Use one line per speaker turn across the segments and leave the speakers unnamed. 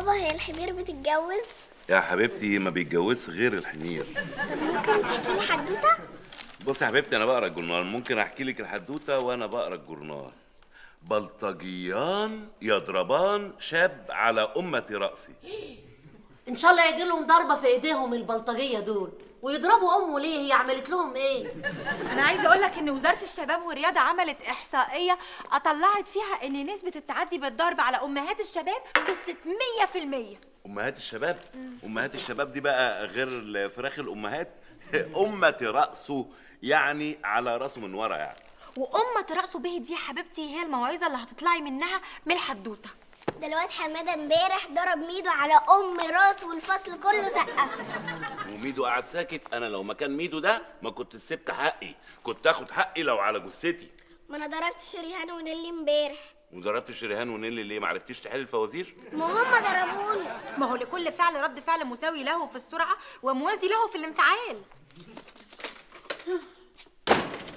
بابا هي الحمير بتتجوز؟
يا حبيبتي ما بيتجوزش غير الحمير.
طب ممكن تحكي لي حدوتة؟
بصي يا حبيبتي أنا بقرا الجورنال. ممكن أحكي لك الحدوتة وأنا بقرا الجورنال. بلطجيان يضربان شاب على أمة رأسي.
إن شاء الله يجي لهم ضربة في إيديهم البلطجية دول. ويضربوا أمه ليه؟ هي عملت لهم إيه؟
أنا عايزة أقول لك إن وزارة الشباب والرياضة عملت إحصائية أطلعت فيها إن نسبة التعدي بالضرب على أمهات الشباب وصلت 100%
أمهات الشباب؟ أمهات الشباب دي بقى غير الفراخ الأمهات؟ أمة رأسه يعني على رأسه من ورا يعني.
وأمة رأسه به دي يا حبيبتي هي الموعظة اللي هتطلعي منها من الحدوتة.
ده الواد حمادة امبارح ضرب ميدو على أم راسه والفصل كله سقف.
وميدو قعد ساكت. أنا لو مكان ميدو ده ما كنت سبت حقي. كنت آخد حقي لو على جثتي.
ما أنا ضربت شريهان ونيلي امبارح.
وضربت شريهان ونيلي ليه؟ معرفتيش تحل الفوازير؟
ما هم ضربوني.
ما هو لكل فعل رد فعل مساوي له في السرعة وموازي له في الانفعال.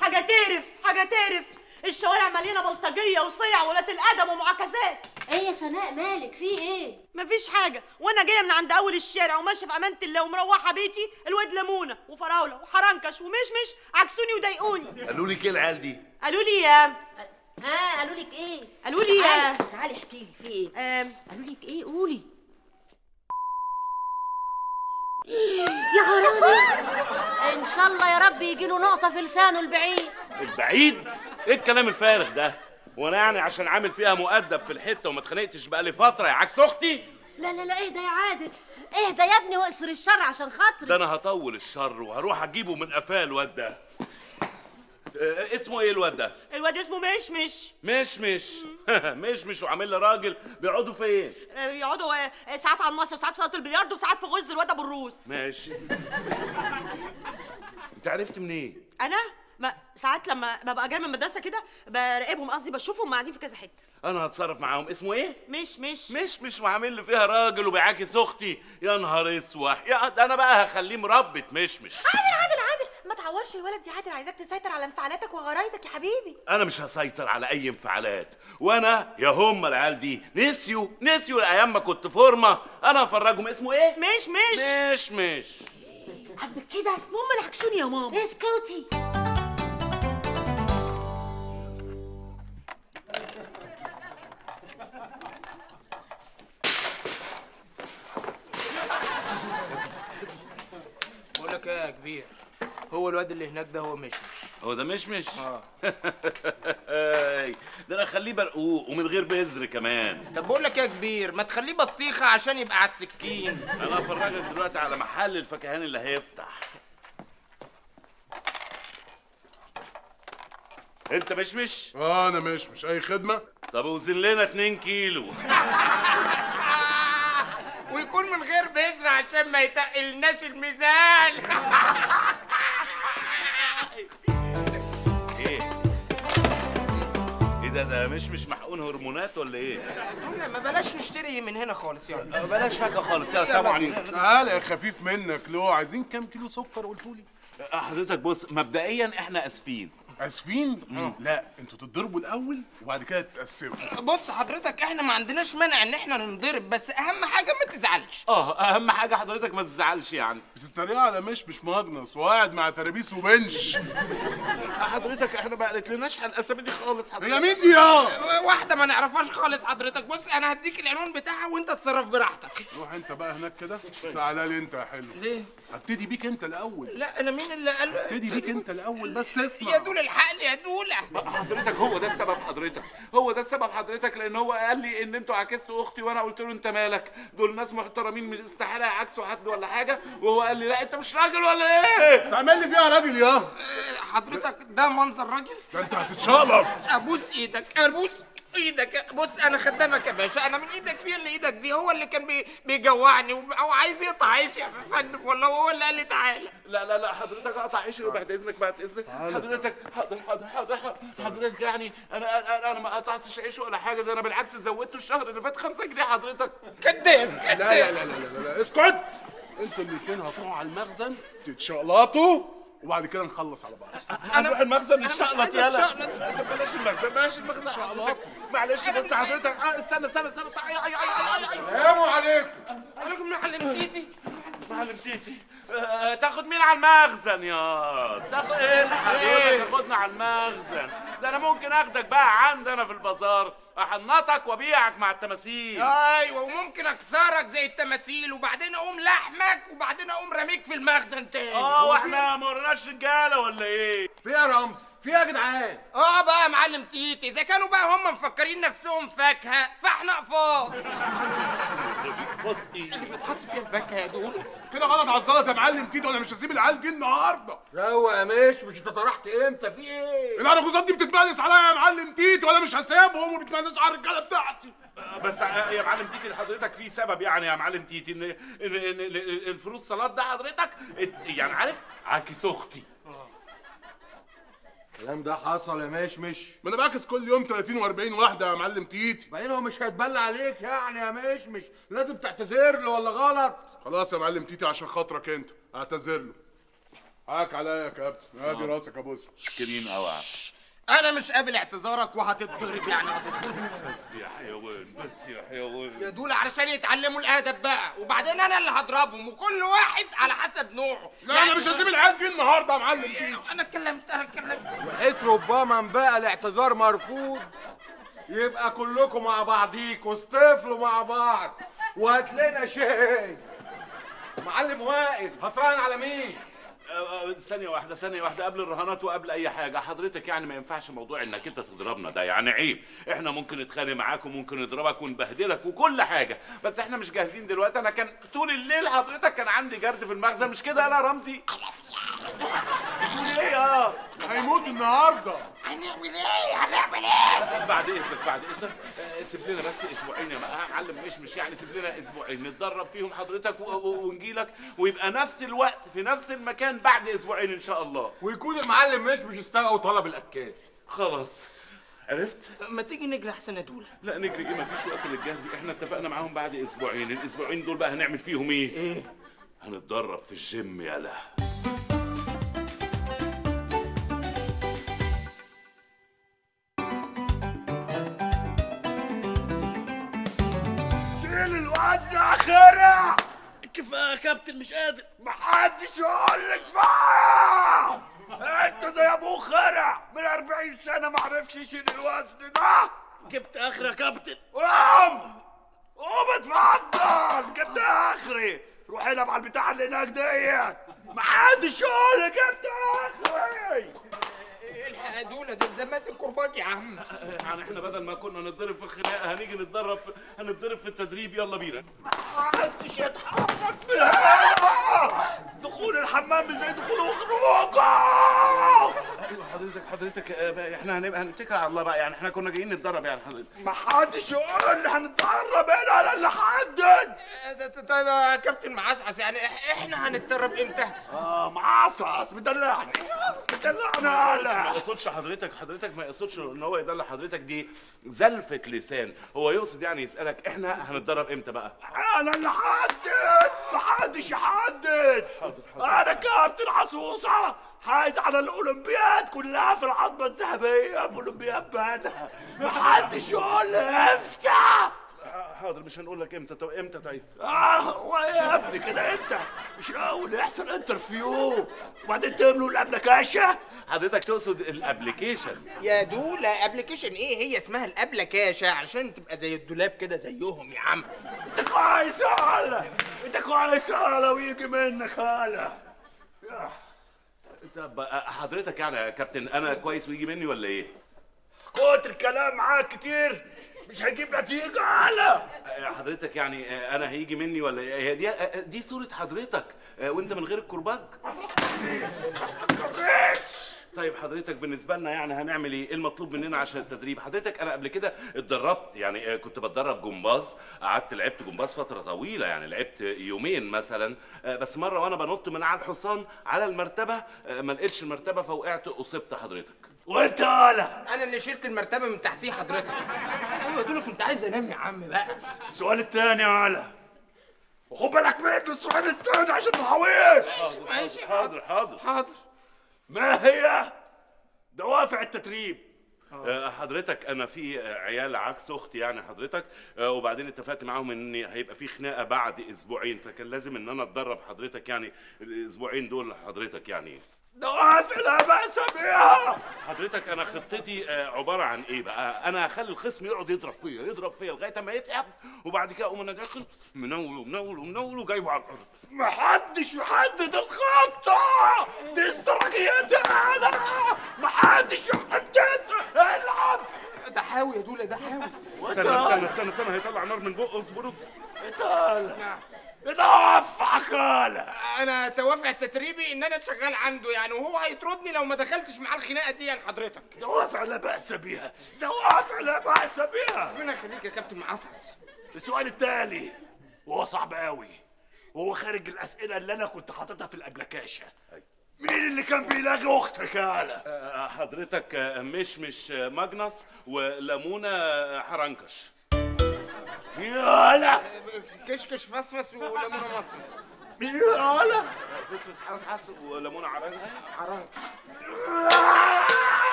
حاجة تقرف حاجة تقرف. الشوارع مليانة بلطجية وصيع وولاد الأدب ومعاكسات.
إيه يا سناء مالك؟ في إيه؟
مفيش حاجة. وأنا جاية من عند أول الشارع وماشية في أمانة الله ومروحة بيتي الواد لمونة وفراولة وحرنكش ومشمش عكسوني وضايقوني.
قالوا لي إيه العيال دي.
قالوا لي يا
ها قالوا لك إيه؟
قالوا لي يا
تعالي احكي لي في إيه؟
آم،
قالوا لك إيه؟ قولي. يا غرامي إن شاء الله يا رب يجي له نقطة في لسانه البعيد.
البعيد؟ إيه الكلام الفارغ ده؟ وأنا يعني عشان عامل فيها مؤدب في الحتة وما اتخانقتش بقالي فترة يا عكس أختي.
لا لا لا اهدى يا عادل. اهدى يا ابني واقصر الشر عشان خاطري.
ده أنا هطول الشر وهروح أجيبه من قفاه الواد ده. اسمه إيه الواد ده؟
الواد اسمه مشمش.
مش مش مش مش وعامل لي راجل. بيقعدوا فين
آه، يقعدوا آه، ساعات على النصر وساعات في صالة البلياردو وساعات في غزل الواد أبو الروس.
ماشي. انت عرفت منين؟
أنا؟ ما ساعات لما ببقى جاية من المدرسة كده براقبهم قصدي بشوفهم قاعدين في كذا حتة.
أنا هتصرف معاهم. اسمه إيه؟
مش مش
مش مش وعامل لي فيها راجل وبيعاكس أختي. يا نهار اسوح يا أنا بقى هخليه مربط مش مش
عادل ما تعورش الولد يا عادل عايزاك تسيطر على انفعالاتك وغرايزك يا حبيبي.
أنا مش هسيطر على أي انفعالات. وأنا يا هم العيال دي نسيوا نسيوا الأيام ما كنت فورمة. أنا هفرجهم. اسمه إيه؟
مش مش.
مش مش.
عاجبك كده
هم اللي حكشوني يا ماما.
اسكتي
بقول لك إيه يا كبير؟ هو الواد اللي هناك ده هو مشمش.
هو ده مش مش
آه.
ده أنا اخليه برقوق ومن غير بذر كمان.
طب بقول لك إيه يا كبير؟ ما تخليه بطيخة عشان يبقى على السكين.
أنا هفرجك دلوقتي على محل الفكهان اللي هيفتح. انت مش مش
آه أنا مش مش أي خدمة؟
طب وزن لنا 2 كيلو.
ويكون من غير بذر عشان ما يتقلناش الميزان.
ده ده مش مش محقون هرمونات ولا إيه؟
دول ما بلاش نشتري من هنا خالص يلا.
آه، بلاش فاكهه خالص. يا سلام عليكم
تعالى يا خفيف منك لو عايزين كام كيلو سكر قلتولي.
حضرتك بص مبدئيا إحنا آسفين.
آسفين؟ لا أنتوا تتضربوا الأول وبعد كده تتاسفوا
بص حضرتك إحنا ما عندناش مانع ان إحنا ننضرب بس اهم حاجة ما تزعلش.
آه اهم حاجة حضرتك ما تزعلش يعني.
بتتريقوا على مش مش ماجنس وقاعد مع ترابيس وبنش
حضرتك إحنا ما قالتلناش على الأسامي دي خالص
هي
حضرتك.
مين دي يا
واحدة ما نعرفهاش خالص حضرتك. بص أنا هديك العنوان بتاعها وانت تصرف براحتك.
روح انت بقى هناك كده تعالى لي انت يا حلو.
ليه؟
هبتدي بيك انت الأول.
لا أنا مين اللي قال
ابتدي بيك انت الأول بس اسمع.
يا دول الحقني يا دولة.
حضرتك هو ده السبب حضرتك. هو ده السبب حضرتك لأن هو قال لي إن أنتوا عكستوا أختي وأنا قلت له أنت مالك؟ دول ناس محترمين مش استحالة يعكسوا حد ولا حاجة. وهو قال لي لا أنت مش راجل ولا إيه؟
تعمل لي فيها راجل يا.
حضرتك ده منظر راجل؟
ده أنت هتتشقلب
أبوس إيدك أبوس. إيدك بص أنا خدامك يا باشا. أنا من إيدك دي لايدك دي هو اللي كان بي بيجوعني أو عايز يقطع عيشي يا فندم. ولا هو اللي قال لي تعالى.
لا لا لا حضرتك اقطع عيشي بعد إذنك بعد إذنك. حضرتك حاضر حاضر حاضر. حضرتك يعني أنا أنا أنا ما قطعتش عيش ولا حاجة ده أنا بالعكس زودته الشهر اللي فات 5 جنيه حضرتك.
كداب
لا لا لا لا لا, لا. اسكت. أنتوا الاتنين هتروحوا على المخزن تتشقلطوا. وبعد كده نخلص على بعض.
هنروح المخزن نشقلط يلا. بلاش المخزن بلاش المخزن. حضرتك معلش بس حضرتك آه، استنى استنى استنى.
سلام عليكم
عليكم معلم تيتي
معلم تيتي آه، تاخد مين على المخزن يا تاخد إيه حضرتك تاخدنا على المخزن ده أنا ممكن اخدك بقى عندنا في البازار احنطك وابيعك مع التماثيل
أيوه وممكن اكسرك زي التماثيل وبعدين اقوم لحمك وبعدين اقوم رميك في المخزن تاني
آه وإحنا ما ورناش رجاله ولا إيه
في يا رمز في يا جدعان؟
آه بقى يا معلم تيتي إذا كانوا بقى هم مفكرين نفسهم فاكهة فاحنا قفاص.
بص إيه
اللي بيتحط فيها الفاكهة يا دول
كده غلط على الزلط يا معلم تيتو أنا مش هسيب العيال دي النهارده.
روق يا مش مش أنت طرحت إمتى؟ في إيه؟
العرجوزات دي بتتمقلس عليا يا معلم تيتو وأنا مش هسيبهم وبتمقلسوا على الرجالة بتاعتي.
بس يا معلم تيتي حضرتك في سبب يعني يا معلم تيتي ان ال fruit سلطات ده حضرتك يعني عارف عاكس أختي.
الكلام ده حصل يا مش مش.
ما أنا بعاكس كل يوم 30 و40 واحدة يا معلم تيتي
بعدين هو مش هيتبلى عليك يعني يا مش مش. لازم تعتذر له ولا غلط؟
خلاص يا معلم تيتي عشان خاطرك أنت. أعتذر له. حقك عليا يا كابتن. أدي راسك يا بوس
شكرين قوي
أنا مش قابل اعتذارك وهتتضرب يعني هتتضرب.
بس يا حيوان بس يا حيوان.
يا دول علشان يتعلموا الآدب بقى وبعدين أنا اللي هضربهم وكل واحد على حسب نوعه.
لا أنا مش هسيب العيال دي النهارده يا معلم تيتي
أنا اتكلمت أنا اتكلمت.
وحيث ربما بقى الاعتذار مرفوض يبقى كلكم مع بعضيكوا اصطفلوا مع بعض وهات لنا شيء معلم وائل هتراهن على مين؟
ثانية واحدة ثانية واحدة قبل الرهانات وقبل أي حاجة. حضرتك يعني ما ينفعش موضوع إنك أنت تضربنا ده يعني عيب. إحنا ممكن نتخانق معاك وممكن نضربك ونبهدلك وكل حاجة. بس إحنا مش جاهزين دلوقتي. أنا كان طول الليل حضرتك كان عندي جرد في المخزن. مش كده أنا رمزي؟ بتقول إيه؟ آه.
هيموت النهارده.
هنعمل إيه؟ هنعمل إيه؟
بعد إذنك بعد إذنك. آه، سيب لنا بس أسبوعين يا معلم. مش مش يعني سيب لنا أسبوعين. نتدرب فيهم حضرتك و- و- ونجيلك. ويبقى نفس الوقت في نفس المكان بعد أسبوعين إن شاء الله.
ويكون المعلم مش مش استوى وطلب الاكاد
خلاص. عرفت؟
ما تيجي نجري أحسن يا دول
لا نجري. إيه مفيش وقت للجهد إحنا اتفقنا معاهم بعد أسبوعين. الأسبوعين دول بقى هنعمل فيهم إيه؟
إيه؟
هنتدرب في الجيم يلا
شيل الوزن اخرع
كفاية يا كابتن مش قادر.
محدش يقول لك كفايه انت زي ابو خرع من 40 سنة ما عرفش يشيل الوزن ده.
جبت اخر يا كابتن.
قوم! قوم اتفضل جبت آخري. روح هنا مع البتاع اللي هناك ديت. محدش يقول لك جبت
آخري. يا دول ده, ده ماسك كرباج يا عم.
يعني إحنا بدل ما كنا نتضرب في الخناقة هنيجي نتدرب في... هنتضرب في التدريب. يلا بينا.
محدش يتحرك من هنا دخول الحمام زي دخول خروجه
أيوه حضرتك حضرتك آه، إحنا هنبقى هنتكل على الله بقى يعني إحنا كنا جايين نتدرب يعني حضرتك.
محدش يقول لي هنتدرب هنا على اللي حدد!
آه، طيب يا كابتن معسعس يعني إح- إحنا هنتدرب إمتى؟
آه معصص مدلعني مدلعني
ما
أنا
يقصدش حضرتك حضرتك ما يقصدش إن هو يدلع حضرتك دي زلفة لسان. هو يقصد يعني يسألك إحنا هنتدرب إمتى بقى؟
أنا اللي حدد! محدش يحدد! أنا كابتن عصوصه حايز على الأولمبياد كلها في العظمة الذهبية في اولمبياد بنا محدش يقول لي إمتى
حاضر مش هنقول لك إمتى. طب إمتى طيب؟
آه هو يا ابني كده إمتى؟ مش أول يحصل interview وبعدين تملوا الابلكاشه
حضرتك تقصد ال application.
يا دولة application إيه؟ هي اسمها الابلكاشة عشان تبقى زي الدولاب كده زيهم يا عم.
أنت كويس يالا أنت كويس يالا ويجي منك يالا
طب آه، حضرتك يعني يا كابتن أنا كويس ويجي مني ولا إيه؟
كتر الكلام معاك كتير. مش هيجيب نتيجة هلا
آه، حضرتك يعني آه، أنا هيجي مني ولا إيه هي دي آه، دي صورة حضرتك وأنت من غير الكرباج طيب حضرتك بالنسبة لنا يعني هنعمل إيه؟ إيه المطلوب مننا عشان التدريب؟ حضرتك أنا قبل كده اتدربت يعني كنت بتدرب جمباز، قعدت لعبت جمباز فترة طويلة يعني لعبت يومين مثلا، بس مرة وأنا بنط من على الحصان على المرتبة ما لقيتش المرتبة فوقعت اصبت حضرتك.
وانت هلا
أنا اللي شلت المرتبة من تحتيه حضرتك. أيوه دول كنت عايز أنام يا عم بقى.
السؤال التاني يا هلا وخد بالك منه السؤال التاني عشان نحويس
ماشي
حاضر حاضر
حاضر.
ما هي دوافع التتريب
آه، حضرتك أنا في عيال عكس أختي يعني حضرتك آه، وبعدين اتفقت معاهم إن هيبقى في خناقة بعد أسبوعين فكان لازم إن أنا أتدرب حضرتك يعني الأسبوعين دول حضرتك يعني.
دوافع لا بأس بها
حضرتك أنا خطتي آه، عبارة عن إيه بقى؟ أنا هخلي الخصم يقعد يضرب فيا يضرب فيا لغاية ما يتعب وبعد كده أقوم أنا داخل منول ومنول ومنول وجايبه على الأرض.
محدش يحدد الخطة. دي استراتيجيتي أنا. محدش يحدد. العب.
ده حاوي يا دولة ده حاوي.
استنى استنى استنى استنى هيطلع نار من بقه اصبروا
تعال دوافع خالة
أنا توافع تتريبي إن أنا شغال عنده يعني وهو هيطردني لو ما دخلتش معاه الخناقة دي يعني حضرتك.
دوافع لا بأس بها دوافع لا بأس بها
ربنا يخليك يا كابتن معصعص
السؤال التالي وهو صعب قوي وهو خارج الأسئلة اللي أنا كنت حاططها في الأبلكاشة مين اللي كان بيلاقي أختك هالة؟
آه، حضرتك آه، مش مش ماجنس وليمونه آه، حرنكش.
يالا
كشكش فصفص وليمونه مصمص.
يالا
فسفس حس حس وليمونه حرنكش
حرام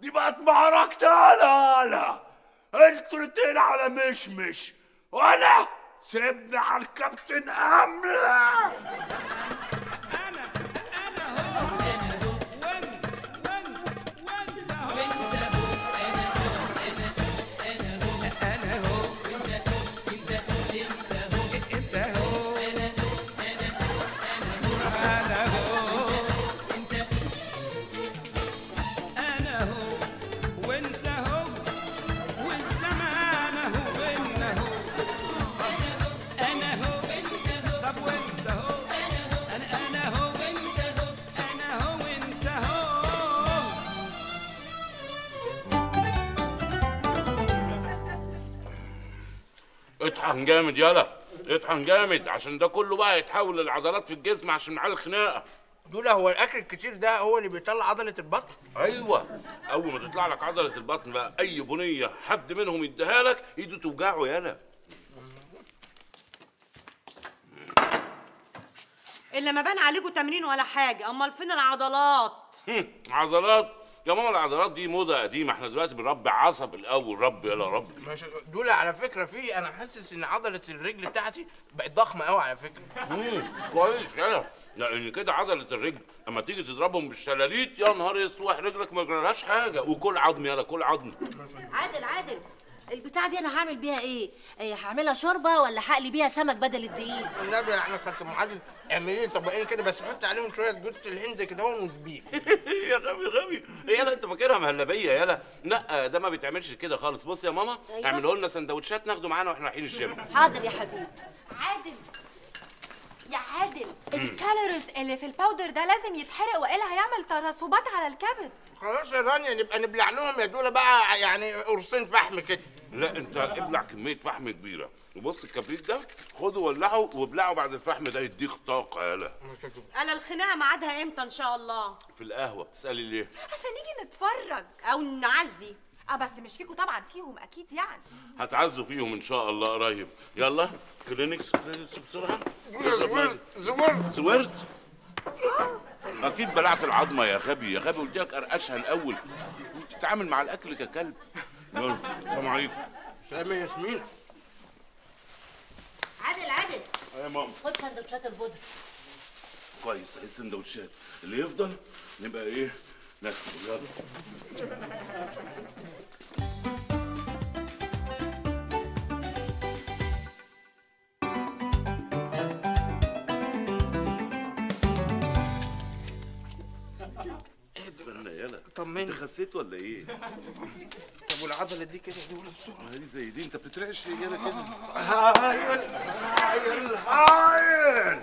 دي بقت معركة. هالة هالة أنتوا الاتنين على مشمش. وأنا سيبني على الكابتن أملة.
اطحن جامد يلا. اطحن جامد. عشان ده كله بقى يتحول للعضلات في الجسم عشان معاه الخناقة.
دوله هو الأكل الكتير ده هو اللي بيطلع عضلة البطن؟
أيوه. أول ما تطلع لك عضلة البطن بقى أي بنية حد منهم يديها لك إيده توجعه يالا
إلا ما بان عليكم تمرين ولا حاجة. أمال فين العضلات؟
هم، عضلات. يا ماما العضلات دي موضة قديمة إحنا دلوقتي بنربي عصب الأول رب يلا رب
ماشي. دوله على فكرة في أنا حاسس إن عضلة الرجل بتاعتي بقت ضخمة قوي على
فكرة. كويس يلا لأن كده عضلة الرجل اما تيجي تضربهم بالشلاليت يا نهار اسوح رجلك ما يجرالهاش حاجة وكل عظم يلا كل عظم.
عادل عادل. البتاع دي أنا هعمل بيها إيه؟ إيه هعملها شوربة ولا هقلي بيها سمك بدل الدقيق؟
النبي يعني خدت معادل اعملي لي طبقين كده بس حط عليهم شوية جوز الهند كده وزبيب.
يا غبي غبي. يلا أنت فاكرها مهلبية يلا. لا ده ما بيتعملش كده خالص. بص يا ماما
أيوة.
اعملوا لنا سندوتشات ناخده معانا وإحنا رايحين الجيم.
حاضر يا حبيبي.
عادل. يا عادل ال calories اللي في ال powder ده لازم يتحرق والا هيعمل؟ ترسبات على الكبد.
خلاص يا رانيا نبقى نبلع لهم يا دوله بقى يعني قرصين فحم كده.
لا انت ابلع كمية فحم كبيرة. وبص الكبريت ده خده ولعه وابلعه بعد الفحم ده يديك طاقة يلا
أنا الخناقة ميعادها إمتى إن شاء الله؟
في القهوة. بتسالي ليه؟
عشان نيجي نتفرج.
أو نعزي.
آه بس مش فيكم طبعا فيهم أكيد يعني.
هتعزوا فيهم إن شاء الله قريب. يلا كلينكس كلينكس بسرعة.
زورت زورت
زورت أكيد بلعت العظمة يا غبي. يا غبي قلت لك أرقشها الأول. تتعامل مع الأكل ككلب. يلا السلام عليكم.
سلام يا ياسمين.
عادل عادل.
يا ماما.
خد سندوتشات البودره
كويس إيه السندوتشات اللي يفضل نبقى إيه؟ ناكل. يلا.
طمني.
انت خسيت ولا إيه؟
طب والعضلة دي كده دوله بسرعة؟
هذه زي دي انت بتترعش ليه يلا كده.
هايل هايل هايل.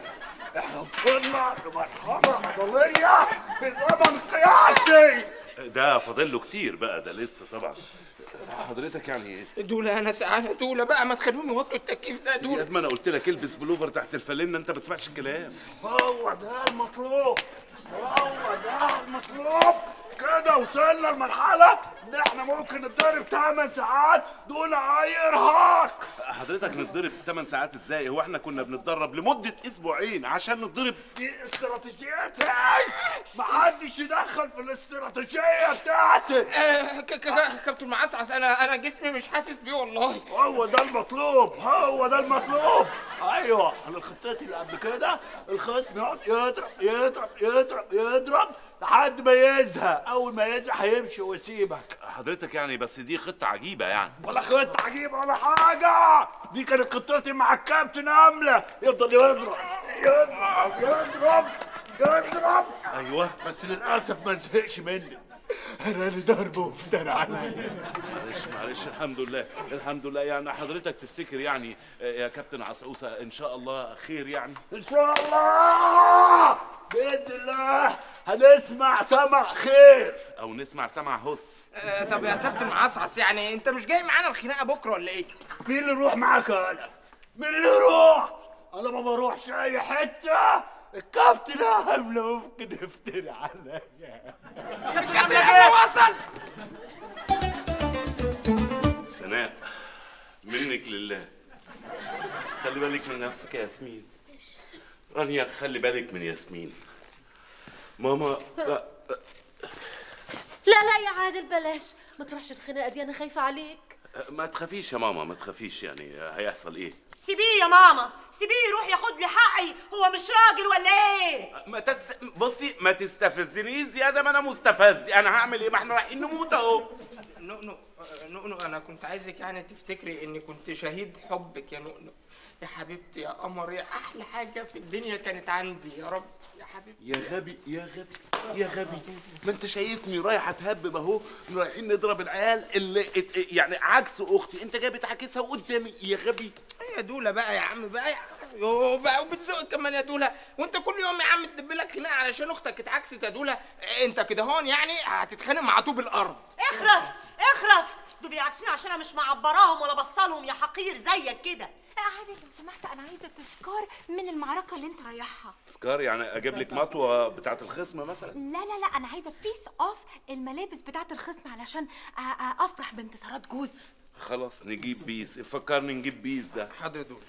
إحنا وصلنا لمرحلة عضلية في زمن قياسي.
ده فاضل له كتير بقى ده لسه طبعا. حضرتك يعني
دوله أنا سعانه دوله بقى ما تخليهم يوطوا التكييف ده دوله
قد ما أنا قلت لك البس بلوفر تحت الفانلة انت ما تسمعش الكلام.
هو ده المطلوب هو ده المطلوب. كده وصلنا لمرحله إن إحنا ممكن نتضرب 8 ساعات دون أي إرهاق.
حضرتك نتضرب 8 ساعات إزاي؟ هو إحنا كنا بنتدرب لمدة أسبوعين عشان نتضرب؟
دي استراتيجيتي. محدش يدخل في الاستراتيجية بتاعتي.
آه، ك- ك- كابتن معصعص أنا أنا جسمي مش حاسس بيه والله.
هو ده المطلوب هو ده المطلوب. أيوه أنا خطتي اللي قبل كده. الخصم يقعد يضرب يضرب يضرب يضرب. لحد ما يزهق. أول ما يزهق هيمشي ويسيبك.
حضرتك يعني بس دي خطة عجيبة يعني.
ولا خطة عجيبة ولا حاجة. دي كانت خطتي مع الكابتن أملة. يفضل يضرب. يضرب. يضرب. يضرب.
أيوه.
بس للأسف ما زهقش مني. أنا اللي ضربه وافترى عليا.
معلش معلش. الحمد لله. الحمد لله. يعني حضرتك تفتكر يعني آه، يا كابتن عسعوسه إن شاء الله خير يعني؟
إن شاء الله. بإذن الله. هنسمع سمع خير.
أو نسمع سمع هس
آه، طب يا كابتن معصعص يعني أنت مش جاي معانا الخناقة بكرة ولا إيه؟
مين اللي يروح معاك أنا؟ مين اللي يروح؟ أنا ما بروحش أي حتة. الكابتن أملة ممكن يفتري عليا.
مش عامله كده وصل.
سناء منك لله. خلي بالك من نفسك يا ياسمين. رانيا خلي بالك من ياسمين. ماما لا
لا لا يا عادل بلاش. ما تروحش الخناقة دي أنا خايفة عليك.
ما تخافيش يا ماما ما تخافيش يعني هيحصل إيه؟
سيبيه يا ماما سيبيه يروح ياخد لي حقي. هو مش راجل ولا إيه؟
ما تس... بصي ما تستفزنيش زيادة ما أنا مستفز. أنا هعمل إيه؟ ما إحنا رايحين نموت أهو.
نؤنو نؤنو أنا كنت عايزك يعني تفتكري إني كنت شهيد حبك يا نؤنو يا حبيبتي يا قمر يا أحلى حاجة في الدنيا كانت عندي يا رب. حبيبتي.
يا غبي يا غبي يا غبي. ما انت شايفني رايح اتهبب اهو رايحين نضرب العيال اللي ات... يعني عكس أختي. انت جاي بتعكسها قدامي يا غبي.
يا دولا بقى يا عم بقى يا بقى وبتزود كمان يا دولا وانت كل يوم يا عم تدب لك خناقه علشان أختك اتعكست يا دولا انت كده هون يعني هتتخانق مع طوب الأرض.
اخرس اخرس. دول بيعكسوني عشان أنا مش معبراهم ولا بصلهم يا حقير زيك كده.
عادل لو سمحت أنا عايزة تذكار من المعركة اللي انت رايحها.
تذكار يعني أجيب لك مطوة بتاعت الخصم مثلا؟
لا لا لا أنا عايزة piece of الملابس بتاعت الخصم علشان أ- أ- أفرح بانتصارات جوزي.
خلاص نجيب piece فكرني نجيب piece ده.
حاضر يا دولا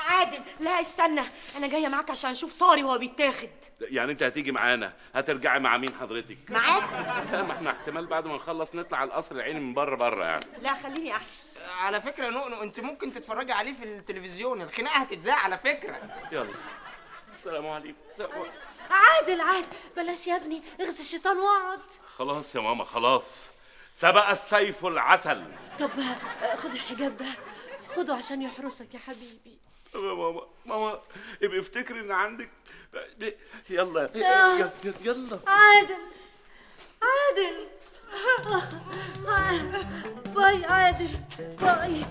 عادل. لا استنى. أنا جاية معاك عشان أشوف تاري وهو بيتاخد.
يعني أنت هتيجي معانا؟ هترجعي مع مين حضرتك؟
معاك؟
لا ما إحنا احتمال بعد ما نخلص نطلع على القصر العيني من بره بره يعني.
لا خليني أحسن.
على فكرة يا نؤنو أنت ممكن تتفرجي عليه في التلفزيون. الخناقة هتتذاع على فكرة.
يلا. السلام عليكم. السلام عليكم.
عادل عادل. بلاش يا ابني. اغزي الشيطان واقعد.
خلاص يا ماما خلاص. سبق السيف العسل.
طب خد الحجاب ده. خده عشان يحرسك يا حبيبي.
ماما ماما ابقي افتكري ان عندك يلا
آه.
يلا يلا.
عادل عادل. bye عادل bye.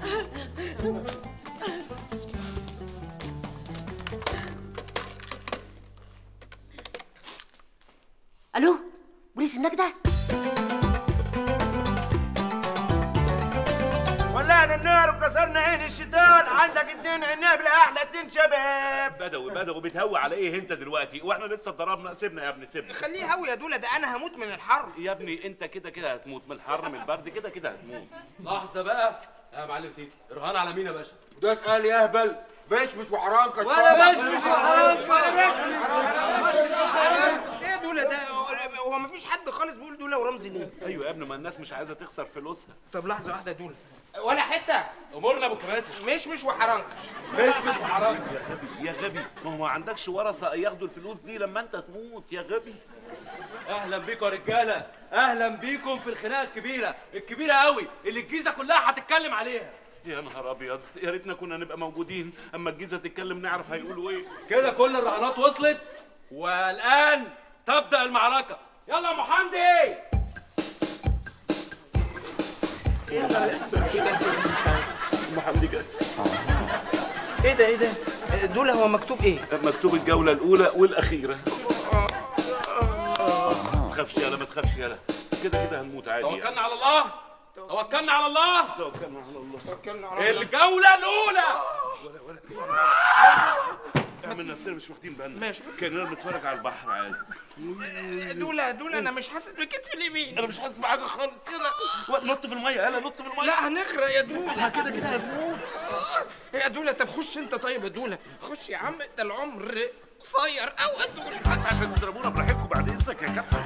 ألو بوليس النجدة؟
عندك اتنين عناب لاحلى اتنين شباب.
بدوي بدوي. بتهوي على إيه أنت دلوقتي؟ وإحنا لسه اتضربنا سيبنا يا ابني سيبنا.
خليه يهوي يا دولا ده أنا هموت من الحر.
يا ابني أنت كده كده هتموت من الحر من البرد كده كده هتموت.
لحظة بقى. يا معلم تيتي رهان على مين يا باشا؟
ده اسأل يا أهبل. مش مش وحرانك
ولا مش مش وحرانك
إيه دولا ده هو مفيش حد خالص بيقول دولا ورمزي ليه؟
أيوه يا ابني ما الناس مش عايزة تخسر فلوسها.
طب لحظة واحدة يا دولا ولا حتة.
أمورنا ابو
مش مش وحرانك
مش مش وحرانك
يا غبي. يا غبي ما هو ما عندكش ورثة ياخدوا الفلوس دي لما انت تموت يا غبي.
أهلا بيكم يا رجالة. أهلا بيكم في الخناقة الكبيرة الكبيرة قوي اللي الجيزة كلها هتتكلم عليها.
يا نهار أبيض. يا ريتنا كنا نبقى موجودين. أما الجيزة تتكلم نعرف هيقولوا إيه.
كده كل الرهانات وصلت؟ والآن تبدأ المعركة. يلا يا ام حمدي
إيه
إيه ده إيه ده؟ دولا هو مكتوب إيه؟
مكتوب الجولة الأولى والأخيرة. ما تخافش يالا ما تخافش يالا. كده كده هنموت عادي يعني.
توكلنا على الله. توكلنا على الله.
توكلنا على الله.
توكلنا على الله.
الجولة الأولى.
نعمل نفسنا مش واخدين بالنا.
ماشي.
كاننا بنتفرج على البحر عادي.
دولا دولا أنا مش حاسس بكتفي اليمين.
أنا مش حاسس بحاجة خالص. يلا. نط في المية. يلا نط في المية.
لا هنغرق يا دولا.
ما كده كده هنموت.
يا دولا طب خش أنت طيب يا دولا. خش يا عم ده العمر قصير. يا دولا.
بس عشان تضربونا براحتكم بعد اذنك يا كابتن؟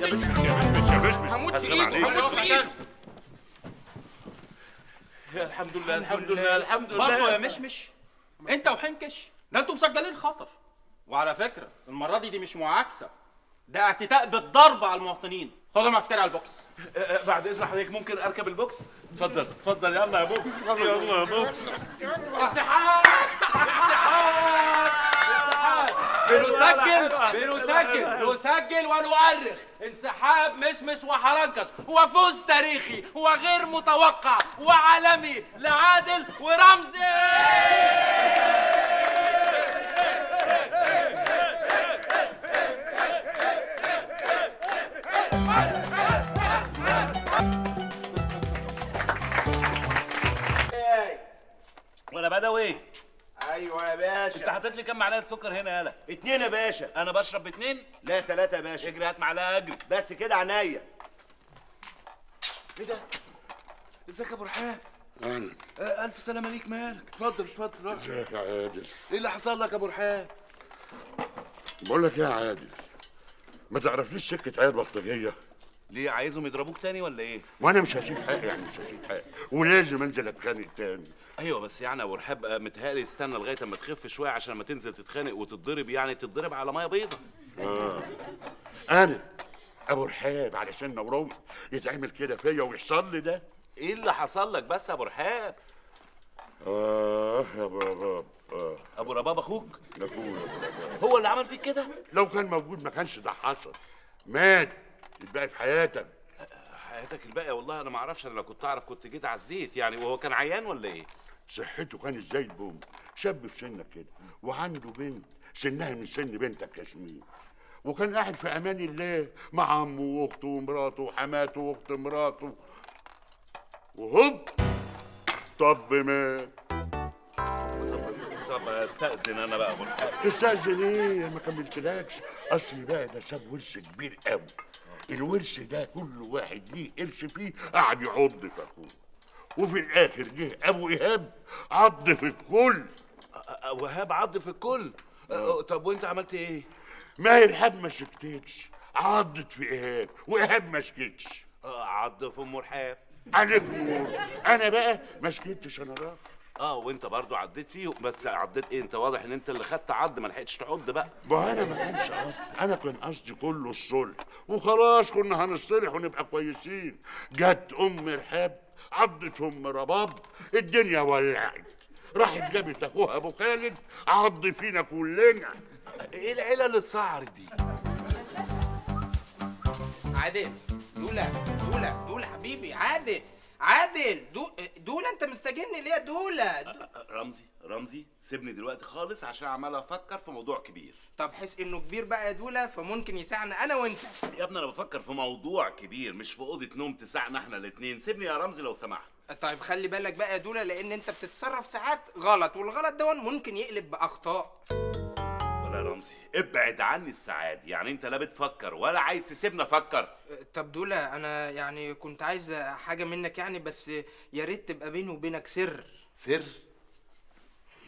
يا باشا يا باشا
هموت في ايده. هموت في ايده
الحمد لله الحمد لله الحمد لله
برضه يا مشمش. أنت وحنكش. ده أنتوا مسجلين خطر. وعلى فكرة المرة دي دي مش معاكسة. ده اعتداء بالضرب على المواطنين. خدهم عسكري على البوكس.
آه، آه، بعد إذن حضرتك ممكن أركب البوكس؟ اتفضل. اتفضل يلا يا بوكس. يلا يا بوكس.
انسحاب. انسحاب انسحاب بنسجل بنسجل نسجل ونؤرخ. انسحاب مشمش وحرنكش. وفوز تاريخي وغير متوقع. وعالمي لعادل ورمزي.
وأنا بدوي
أيوه يا باشا.
أنت حاطط لي كام معلقة سكر هنا يالا
اتنين يا باشا.
أنا بشرب باتنين
لا تلاتة يا باشا.
اجري هات معلقة أجري.
بس كده عينيا.
إيه ده؟ إزيك يا أبو رحاب؟
أنا
آه، ألف سلامة ليك مالك؟ اتفضل اتفضل.
إزيك يا عادل؟
إيه اللي حصل لك يا أبو رحاب؟
بقول لك إيه يا عادل؟ ما تعرفليش سكة عيال بلطجية.
ليه عايزهم يضربوك تاني ولا إيه؟
وأنا مش هسيب حقي يعني مش هسيب حقي ولازم أنزل أتخانق تاني.
أيوه بس يعني أبو رحاب آه، متهيألي استنى لغاية أما تخف شوية عشان لما تنزل تتخانق وتتضرب يعني تتضرب على مية بيضة.
آه. أنا أبو رحاب علشان نورهم يتعمل كده فيا ويحصل لي ده.
إيه اللي حصل لك بس يا أبو رحاب؟
آه يا بابا. آه.
أبو رباب أخوك؟
ده اخويا رباب.
هو اللي عمل فيك كده؟
لو كان موجود ما كانش ده حصل. مات الباقي في حياتك.
حياتك الباقية والله أنا ما أعرفش أنا لو كنت أعرف كنت جيت عزيت يعني. وهو كان عيان ولا إيه؟
صحته كانت زي البوم؟ شاب في سنك كده وعنده بنت سنها من سن بنتك ياسمين وكان قاعد في أمان الله مع عمه وأخته ومراته وحماته وأخت مراته. وهوب! طب مات.
طب استأذن أنا بقى. رحاب
تستأذن إيه ما كملتلكش. اصلي بقى ده ساب ورث كبير قوي الورث ده كل واحد ليه قرش فيه قعد يعض في أخوه. وفي الآخر جه أبو إيهاب عض في الكل.
آه، وهاب عض في الكل؟ طب وأنت عملت إيه؟
ما هي الحاب ما سكتتش عضت في إيهاب وإيهاب ما سكتش
آه، عض في أم رحاب.
عليك نور. أنا بقى ما سكتش أنا راخ
آه وانت برضو عديت فيه بس عديت إيه؟ انت واضح ان انت اللي خدت عض ما لحقتش تعض بقى.
ما أنا ما كانش قصدي أنا كان قصدي كله الصلح. وخلاص كنا هنصلح ونبقى كويسين. جت أم رحاب عضت أم رباب الدنيا ولعت. راحت جابت أخوها أبو خالد عض فينا كلنا.
إيه العيلة اللي اتسعرت دي؟
عادل دولا دولا دولا حبيبي عادل. عادل دو دولا انت مستجن ليه يا دولا
رمزي رمزي سيبني دلوقتي خالص عشان عمال أفكر في موضوع كبير.
طب حس إنه كبير بقى يا دولا فممكن يساعنا أنا وأنت.
يا ابني أنا بفكر في موضوع كبير مش في أوضة نوم تسعنا إحنا الاثنين سيبني يا رمزي لو سمحت.
طيب خلي بالك بقى يا دولا لأن أنت بتتصرف ساعات غلط والغلط ده ممكن يقلب بأخطاء.
ولا رمزي؟ ابعد عني السعاد يعني انت لا بتفكر ولا عايز تسيبني أفكر.
طب دولا أنا يعني كنت عايز حاجة منك يعني بس يا ريت تبقى بيني وبينك سر.
سر؟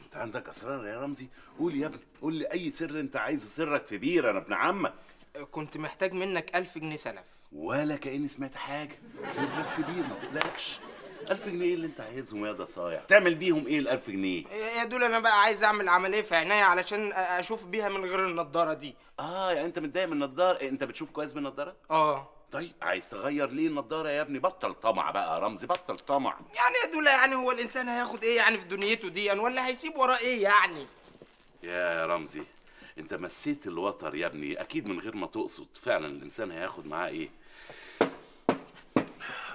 انت عندك اسرار يا رمزي؟ قول يا ابني قول لي أي سر انت عايزه. سرك في بير أنا ابن عمك.
كنت محتاج منك ألف جنيه سلف.
ولا كأني سمعت حاجة. سرك في بير ما تقلقش. ألف جنيه اللي أنت عايزهم يا ده صايع. تعمل بيهم إيه الألف جنيه؟
يا دول أنا بقى عايز أعمل عملية في عينيا علشان أشوف بيها من غير النضارة دي.
آه يعني أنت متضايق من النضارة؟ أنت بتشوف كويس بالنضارة؟
آه.
طيب عايز تغير ليه النضارة يا ابني؟ بطل طمع بقى رمزي بطل طمع.
يعني يا دول يعني هو الإنسان هياخد إيه يعني في دنيته دي؟ ولا هيسيب وراه إيه يعني؟
يا رمزي أنت مسيت الوتر يا ابني. أكيد من غير ما تقصد فعلا الإنسان هياخد معاه إيه؟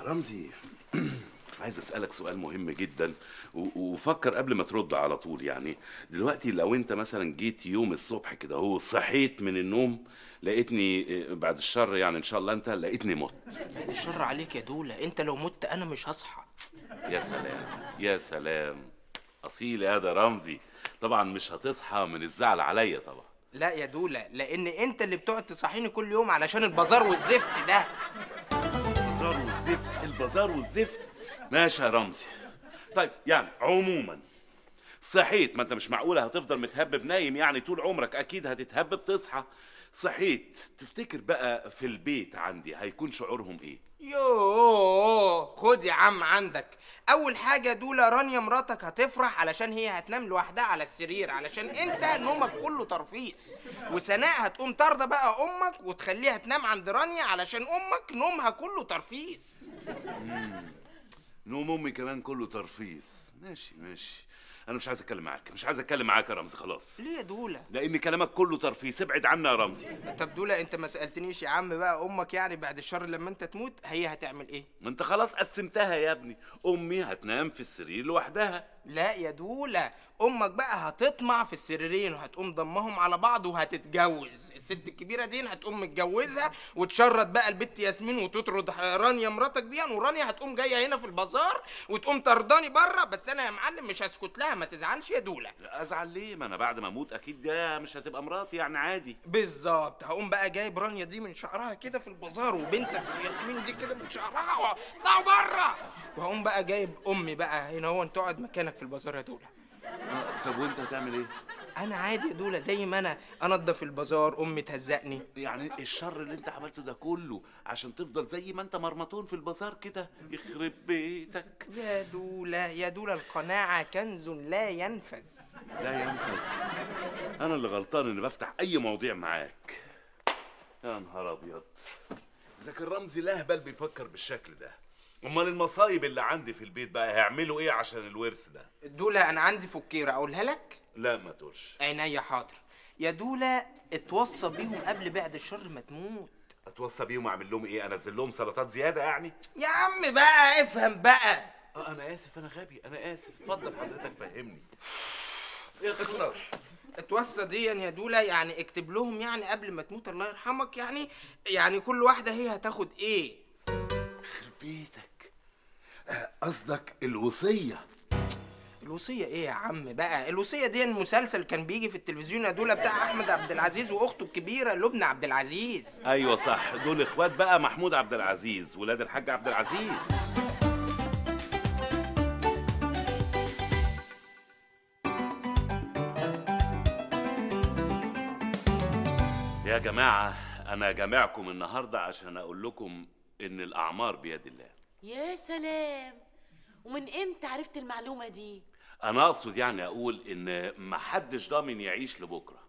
رمزي عايز أسألك سؤال مهم جدا وفكر قبل ما ترد على طول يعني دلوقتي لو أنت مثلا جيت يوم الصبح كده هو صحيت من النوم لقيتني آه، بعد الشر يعني إن شاء الله أنت لقيتني مت.
بعد الشر عليك يا دولة أنت لو مت أنا مش هصحى.
يا سلام يا سلام. أصيل يا ده رمزي. طبعا مش هتصحى من الزعل عليا طبعا.
لا يا دولا لأن أنت اللي بتقعد تصحيني كل يوم علشان البازار والزفت ده.
البازار والزفت البازار والزفت. ماشي يا رمزي. طيب يعني عموما صحيت ما أنت مش معقوله هتفضل متهبب نايم يعني طول عمرك أكيد هتتهبب تصحى. صحيت تفتكر بقى في البيت عندي هيكون شعورهم إيه؟
يوه خد يا عم عندك. أول حاجة دولا رانيا مراتك هتفرح علشان هي هتنام لوحدها على السرير علشان أنت نومك كله ترفيس. وسناء هتقوم طاردة بقى أمك وتخليها تنام عند رانيا علشان أمك نومها كله ترفيس.
نوم امي كمان كله ترفيس ماشي ماشي. أنا مش عايز أتكلم معاك مش عايز أتكلم معاك يا رمزي خلاص.
ليه يا دولا
لأن كلامك كله ترفيس ابعد عنا يا رمزي.
طب دولا أنت ما سألتنيش يا عم بقى أمك يعني بعد الشر لما أنت تموت هي هتعمل إيه؟
ما أنت خلاص قسمتها يا ابني. أمي هتنام في السرير لوحدها.
لا يا دولا أمك بقى هتطمع في السريرين وهتقوم ضمهم على بعض وهتتجوز. الست الكبيرة دي هتقوم متجوزها وتشرد بقى البت ياسمين وتطرد رانيا مراتك دي ورانيا هتقوم جاية هنا في البازار وتقوم طرداني بره بس أنا يا معلم مش هسكت لها ما تزعلش يا دولا
أزعل ليه؟ ما أنا بعد ما أموت أكيد ده مش هتبقى مراتي يعني عادي.
بالظبط. هقوم بقى جايب رانيا دي من شعرها كده في البازار وبنتك ياسمين دي كده من شعرها وأطلعوا بره وهقوم بقى جايب أمي بقى هنا هو تقعد مكانك في البازار يا دولا
آه، طب وانت هتعمل إيه؟
أنا عادي يا دولا زي ما أنا انضف البازار أمي تهزقني.
يعني الشر اللي انت عملته ده كله عشان تفضل زي ما انت مرمطون في البازار كده يخرب بيتك.
يا دولا يا دولا القناعة كنز لا ينفذ.
لا ينفذ. أنا اللي غلطان إني بفتح أي مواضيع معاك. يا نهار أبيض. اذا كان رمزي الاهبل بيفكر بالشكل ده. أمال المصايب اللي عندي في البيت بقى هيعملوا إيه عشان الورث ده؟
دولا أنا عندي فكيرة أقولها لك؟
لا ما تقولش.
عينيا حاضر. يا دولا اتوصى بيهم قبل بعد الشر ما تموت.
أتوصى بيهم أعمل لهم إيه؟ أنزل لهم سلطات زيادة يعني؟
يا عم بقى افهم بقى.
آه أنا آسف أنا غبي أنا آسف. اتفضل حضرتك فهمني. اخلص
اتوصى. دي يا دولا يعني اكتب لهم يعني قبل ما تموت الله يرحمك يعني يعني كل واحدة هي هتاخد إيه؟
يخرب بيتك. قصدك الوصية.
الوصية إيه يا عم بقى؟ الوصية دي المسلسل كان بيجي في التلفزيون يا دولا بتاع أحمد عبد العزيز وأخته الكبيرة لبنى عبد العزيز.
أيوه صح دول إخوات بقى محمود عبد العزيز ولاد الحاج عبد العزيز. يا جماعة أنا جامعكم النهارده عشان أقول لكم إن الأعمار بيد الله.
يا سلام. ومن إمتى عرفت المعلومة دي؟
أنا أقصد يعني أقول إن محدش ضامن يعيش لبكرة.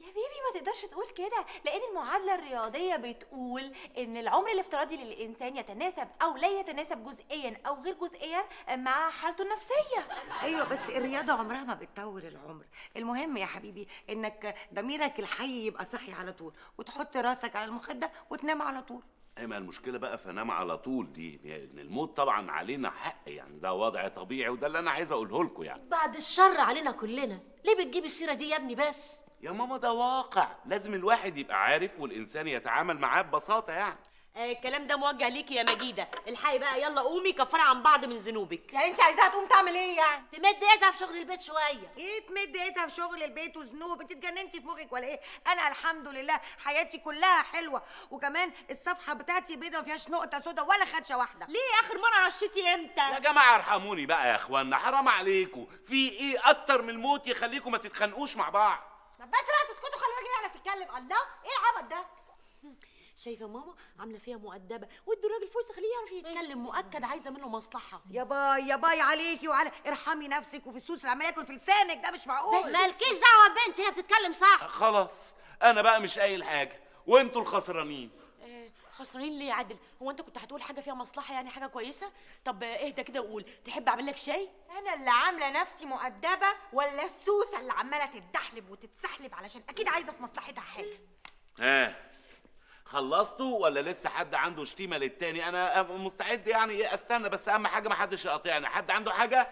يا بيبي ما تقدرش تقول كده لأن المعادلة الرياضية بتقول إن العمر الافتراضي للإنسان يتناسب أو لا يتناسب جزئيا أو غير جزئيا مع حالته النفسية.
أيوه بس الرياضة عمرها ما بتطول العمر. المهم يا حبيبي إنك ضميرك الحي يبقى صحي على طول وتحط راسك على المخدة وتنام على طول.
اما المشكلة بقى فنام على طول. دي إن الموت طبعا علينا حق يعني ده وضع طبيعي وده اللي أنا عايز أقوله لكم يعني.
بعد الشر علينا كلنا. ليه بتجيب السيرة دي يا ابني بس؟
يا ماما ده واقع. لازم الواحد يبقى عارف والإنسان يتعامل معاه ببساطة يعني.
آه الكلام ده موجه ليكي يا مجيدة الحقي بقى يلا قومي كفري عن بعض من ذنوبك.
يعني انت عايزاها تقوم تعمل إيه يعني؟
تمد ايدها في شغل البيت شوية.
إيه تمد ايدها في شغل البيت وذنوب؟ انت اتجننتي في مخك ولا إيه؟ أنا الحمد لله حياتي كلها حلوة. وكمان الصفحة بتاعتي بيضة ما فيهاش نقطة سودا ولا خدشة واحدة.
ليه آخر مرة رشيتي إمتى؟
يا جماعة ارحموني بقى يا إخوانا. حرام عليكم. في إيه أكتر من الموت يخليكم ما تتخانقوش مع بعض؟
طب بس بقى تسكتوا خلوا الراجل يعرف يتكلم. الله إيه العبط ده؟
شايفة ماما عاملة فيها مؤدبة وادوا الراجل فرصة خليه يعرف يتكلم مؤكد عايزة منه مصلحة.
يا باي يا باي عليكي وعلى ارحمي نفسك وفي السوس اللي عمال ياكل في لسانك ده مش معقول.
بس مالكيش دعوة ببنتي هي بتتكلم صح.
خلاص أنا بقى مش قايل حاجة وأنتوا الخسرانين.
آه، خسرانين ليه يا عادل؟ هو أنت كنت هتقول حاجة فيها مصلحة يعني حاجة كويسة؟ طب اهدى كده وقول تحب أعمل لك شاي؟
أنا اللي عاملة نفسي مؤدبة ولا السوسة اللي عمالة تتدحلب وتتسحلب علشان أكيد عايزة في مصلحتها حاجة؟
ها. خلصتوا ولا لسه حد عنده شتيمة للتاني؟ أنا مستعد يعني أستنى بس أهم حاجة ما حدش يقاطعني. حد عنده حاجة؟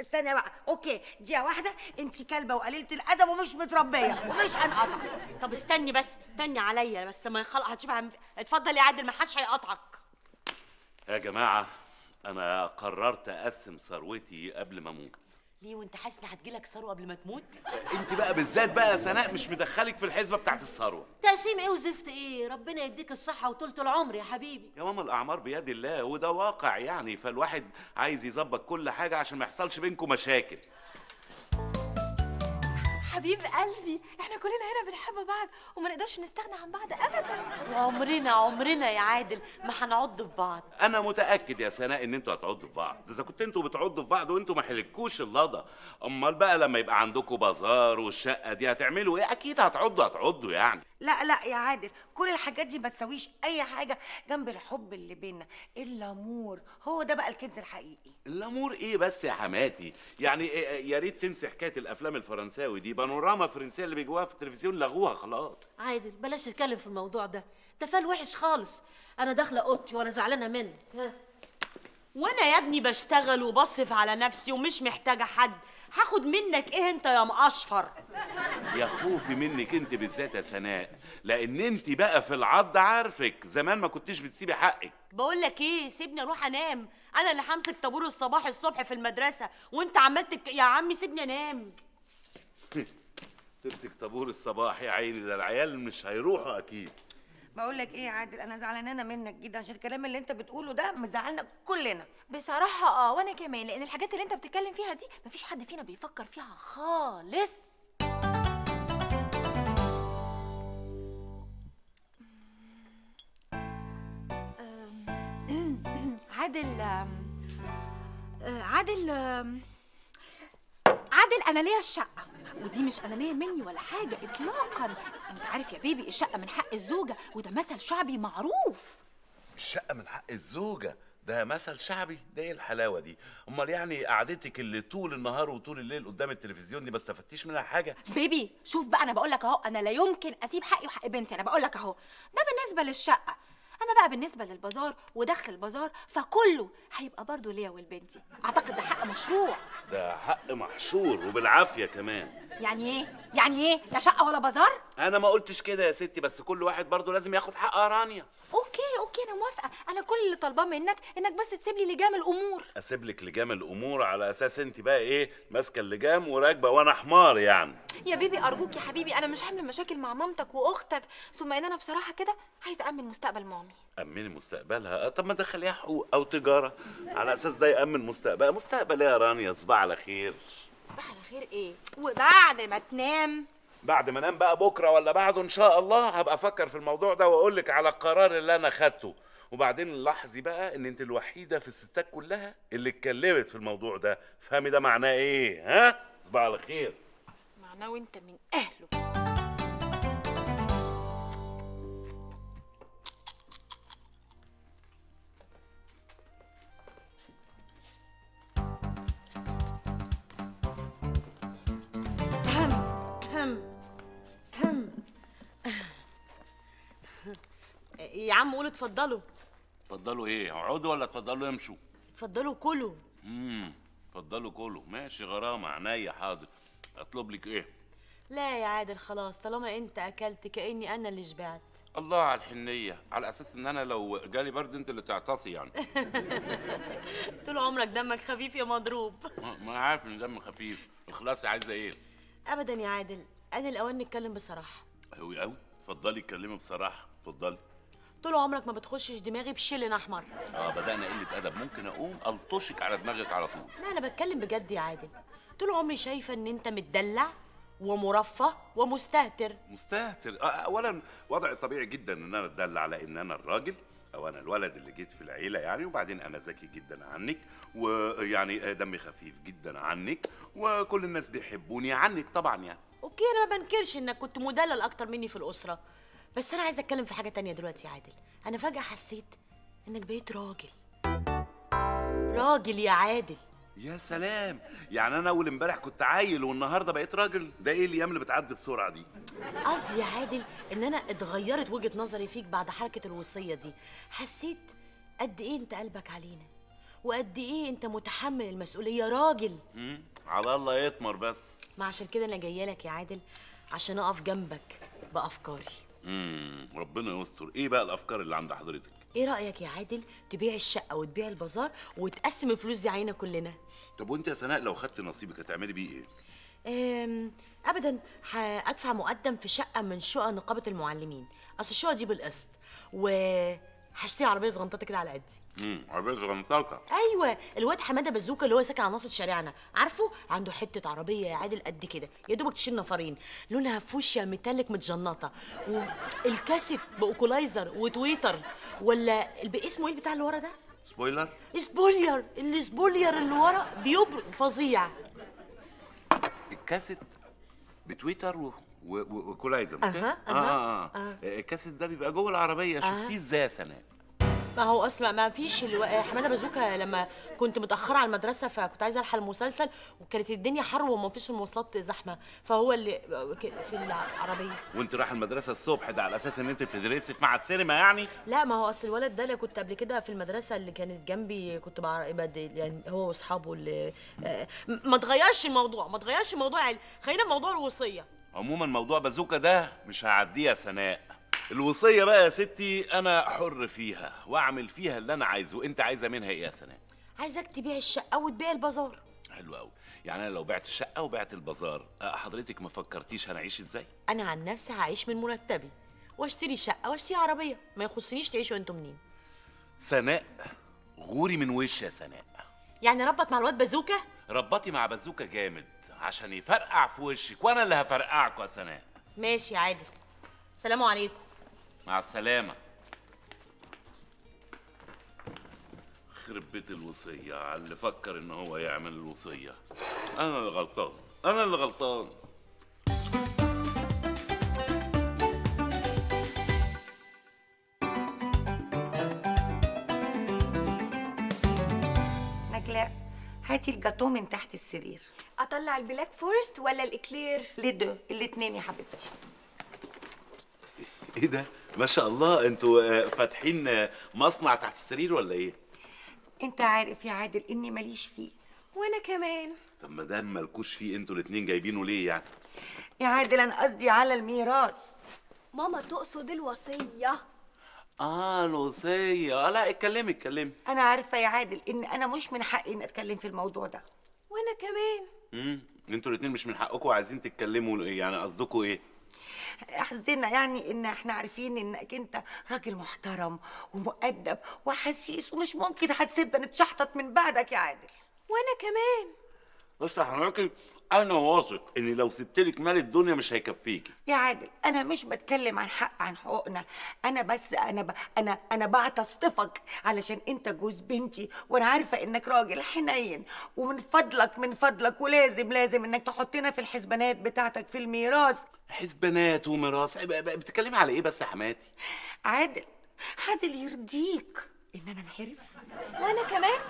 استنى بقى. أوكي دقيقه واحدة أنت كلبة وقليلة الأدب ومش متربية ومش هنقطع.
طب استني بس استني عليا بس ما يخلق هتشوف. اتفضل يا عادل ما حدش هيقطعك
يا جماعة أنا قررت أقسم ثروتي قبل ما أموت.
ليه وانت حاسس ان هتجيلك ثروة قبل ما تموت؟
انت بقى بالذات بقى يا سناء مش مدخلك في الحسبة بتاعت الثروة.
تقسيم إيه وزفت إيه؟ ربنا يديك الصحة وطولة العمر يا حبيبي.
يا ماما الأعمار بيد الله وده واقع يعني فالواحد عايز يظبط كل حاجة عشان ما يحصلش بينكم مشاكل.
حبيب قلبي. إحنا كلنا هنا بنحب بعض وما نقدرش نستغنى عن بعض ابدا.
وعمرنا عمرنا يا عادل ما هنعض في بعض.
أنا متأكد يا سناء إن أنتوا هتعضوا في بعض. إذا كنت أنتوا بتعضوا في بعض وأنتوا ما حلكوش اللضا أمال بقى لما يبقى عندكم بازار والشقة دي هتعملوا إيه؟ أكيد هتعضوا هتعضوا يعني.
لا لا يا عادل كل الحاجات دي ما تساويش أي حاجة جنب الحب اللي بينا. الأمور هو ده بقى الكنز الحقيقي.
الأمور إيه بس يا حماتي؟ يعني إيه- يا ريت تنسي حكايه الأفلام الفرنساوي دي. بانوراما فرنسية اللي بيجوها في التلفزيون لغوها خلاص.
عادل بلاش تتكلم في الموضوع ده. ده فال وحش خالص. أنا داخلة أوضتي وأنا زعلانة منك ها؟
وأنا يا ابني بشتغل وبصرف على نفسي ومش محتاجة حد. هاخد منك إيه أنت يا مقشفر
يا خوفي منك أنت بالذات يا سناء لأن أنت بقى في العض عارفك زمان ما كنتيش بتسيبي حقك.
بقول لك إيه سيبني أروح أنام. أنا اللي همسك طابور الصباح الصبح في المدرسة وأنت عمال تك... يا عمي سيبني أنام.
تمسك طابور الصباح يا عيني ده العيال مش هيروحوا أكيد.
بقول لك إيه يا عادل؟ أنا زعلانة منك جدا عشان الكلام اللي أنت بتقوله ده مزعلنا كلنا.
بصراحة آه وأنا كمان لأن الحاجات اللي أنت بتتكلم فيها دي مفيش حد فينا بيفكر فيها خالص. عادل عادل عادل أنا ليا الشقة. ودي مش أنانية مني ولا حاجة اطلاقا. انت عارف يا بيبي الشقة من حق الزوجة وده مثل شعبي معروف.
الشقة من حق الزوجة؟ ده مثل شعبي؟ ده إيه الحلاوة دي؟ أمال يعني قعدتك اللي طول النهار وطول الليل قدام التلفزيون دي ما استفدتيش منها حاجة؟
بيبي شوف بقى أنا بقول لك أهو أنا لا يمكن أسيب حقي وحق بنتي أنا بقول لك أهو. ده بالنسبة للشقة. أما بقى بالنسبة للبازار ودخل البازار فكله هيبقى برضو ليا ولبنتي أعتقد ده حق مشروع.
ده حق محشور وبالعافية كمان.
يعني إيه؟ يعني إيه؟ لا شقة ولا بازار؟
أنا ما قلتش كده يا ستي بس كل واحد برضه لازم ياخد حقه يا رانيا
okay okay أنا موافقة. أنا كل اللي طالباه منك إنك بس تسيب لي لجام الأمور.
أسيب لك لجام الأمور على أساس أنت بقى إيه ماسكة اللجام وراكبة وأنا حمار يعني.
يا baby أرجوك يا حبيبي أنا مش حمل مشاكل مع مامتك وأختك ثم إن أنا بصراحة كده عايزة امن مستقبل مامي.
أمني مستقبلها؟ طب ما تدخليها حقوق أو تجارة. على أساس ده يأمن مستقبل. مستقبل إيه يا رانيا صباح على خير.
صباح على خير إيه؟ وبعد ما تنام.
بعد ما انام بقى بكرة ولا بعده إن شاء الله هبقى أفكر في الموضوع ده وأقول لك على القرار اللي أنا خدته. وبعدين لاحظي بقى إن أنت الوحيدة في الستات كلها اللي اتكلمت في الموضوع ده. فهمي ده معناه إيه ها؟ صباح على خير
معناه وأنت من
أهله. يا عم قولوا اتفضلوا.
اتفضلوا إيه؟ اقعدوا ولا اتفضلوا امشوا؟
اتفضلوا كلوا.
امم اتفضلوا كله ماشي غرامة عينيا حاضر. اطلب لك إيه؟
لا يا عادل خلاص طالما انت اكلت كأني أنا اللي شبعت.
الله على الحنية على أساس إن أنا لو جالي برد أنت اللي تعطسي يعني.
طول عمرك دمك خفيف يا مضروب.
ما عارف إن دم خفيف. اخلاصي عايزة إيه؟
ابدا يا عادل أنا الاوان نتكلم بصراحة.
قوي قوي اتفضلي اتكلمي بصراحة اتفضلي.
طول عمرك ما بتخشش دماغي بشلن أحمر.
آه بدأنا قلة أدب. ممكن أقوم ألطشك على دماغك على طول.
لا أنا بتكلم بجد يا عادل. طول عمري شايفة إن أنت متدلع ومرفه ومستهتر.
مستهتر. آه، اولا وضع طبيعي جدا إن أنا أتدلع على إن أنا الراجل. أو أنا الولد اللي جيت في العيلة يعني وبعدين أنا ذكي جدا عنك ويعني دمي خفيف جدا عنك وكل الناس بيحبوني عنك طبعا يعني.
أوكي أنا ما بنكرش إنك كنت مدلل أكتر مني في الأسرة. بس أنا عايزة أتكلم في حاجة تانية دلوقتي يا عادل. أنا فجأة حسيت إنك بقيت راجل. راجل يا عادل.
يا سلام! يعني أنا أول إمبارح كنت عيل والنهاردة بقيت راجل؟ ده إيه الأيام اللي بتعدي بسرعة دي؟
قصدي يا عادل إن أنا اتغيرت وجهة نظري فيك بعد حركة الوصية دي. حسيت قد إيه أنت قلبك علينا وقد إيه أنت متحمل المسؤولية. راجل!
على الله يطمر بس.
ما عشان كده أنا جاية لك يا عادل عشان أقف جنبك بأفكاري.
امم ربنا يستر. إيه بقى الأفكار اللي عند حضرتك؟
إيه رأيك يا عادل تبيع الشقة وتبيع البازار وتقسم الفلوس دي علينا كلنا؟
طب وأنت يا سناء لو خدت نصيبك هتعملي بيه إيه؟
أم ابدا هأدفع مقدم في شقة من شقق نقابة المعلمين. أصل الشقة دي بالقسط. و هشتري عربية صغنطه كده على قدي.
امم عربيه صغنطاطه
أيوه الواد حمادة بازوكا اللي هو ساكن على ناصيه شارعنا عارفه؟ عنده حتة عربية يا عادل قد كده يا دوبك تشيل نفرين لونها فوشيا metallic متجنطة والكاسيت ب equalizer و tweeter ولا اسمه إيه بتاع اللي ورا ده؟
spoiler.
spoiler ال spoiler اللي ورا بيبرق فظيع.
الكاسيت ب tweeter و... وكولايزر كده؟
أها،
آه, آه, آه. الكاسيت ده بيبقى جوه العربية شفتيه إزاي يا سناء
ما هو أصلا ما فيش ألو... حمادة بازوكا لما كنت متأخرة على المدرسة فكنت عايزة ألحق المسلسل وكانت الدنيا حر وما فيش المواصلات زحمة. فهو اللي في العربية.
وأنت رايح المدرسة الصبح ده على أساس إن أنت بتدرسي في معهد سينما يعني؟
لا ما هو أصل الولد ده اللي كنت قبل كده في المدرسة اللي كانت جنبي كنت بعرف يعني هو وأصحابه اللي آه، ما تغيرش الموضوع ما تغيرش الموضوع خلينا في موضوع الوصية.
عموما موضوع بازوكا ده مش هعديه يا سناء. الوصية بقى يا ستي أنا حر فيها وأعمل فيها اللي أنا عايزه. انت عايزة منها إيه يا سناء
عايزك تبيع الشقة وتبيع البازار.
حلو قوي يعني أنا لو بعت الشقة وبعت البازار حضرتك ما فكرتيش هنعيش إزاي؟
أنا عن نفسي هعيش من مرتبي وأشتري شقة وأشتري عربية. ما يخصنيش تعيشوا أنتوا منين.
سناء غوري من وش يا سناء
يعني ربط مع الواد بازوكا؟
ربطي مع بازوكا جامد عشان يفرقع في وشك وأنا اللي هفرقعكوا يا سناء
ماشي عادل. سلام عليكم.
مع السلامة. خرب بيت الوصية على اللي فكر إن هو يعمل الوصية. أنا اللي غلطان أنا اللي غلطان.
نجلاء هاتي الجاتو من تحت السرير.
أطلع ال black forest ولا ال
éclair؟ ده؟ الاتنين يا حبيبتي.
إيه ده؟ ما شاء الله. أنتوا آه، فاتحين آه، مصنع تحت السرير ولا إيه؟
انت عارف يا عادل إني ماليش فيه.
وأنا كمان.
طب ما دام مالكوش فيه أنتوا الاتنين جايبينه ليه يعني؟
يا عادل أنا قصدي على الميراث.
ماما تقصد الوصية.
آه الوصية. آه، لا اتكلمي اتكلمي.
أنا عارفة يا عادل إن أنا مش من حقي ان أتكلم في الموضوع ده.
وأنا كمان.
امم أنتوا الاتنين مش من حقكم عايزين تتكلموا يعني قصدكم إيه؟
قصدنا يعني إن إحنا عارفين إنك أنت راجل محترم ومؤدب وحسيس ومش ممكن هتسيبنا نتشحطط من بعدك يا عادل.
وأنا كمان.
بص يا حضرتك أنا واثق ان لو سبتلك مال الدنيا مش هيكفيكي.
يا عادل أنا مش بتكلم عن حق عن حقوقنا. أنا بس أنا ب... أنا أنا بعتصطفك علشان أنت جوز بنتي وأنا عارفة إنك راجل حنين ومن فضلك من فضلك ولازم لازم إنك تحطنا في الحسبانات بتاعتك في الميراث.
حسبانات وميراث. إيه بتتكلمي على إيه بس يا حماتي؟
عادل عادل يرضيك إن أنا انحرف.
وأنا كمان؟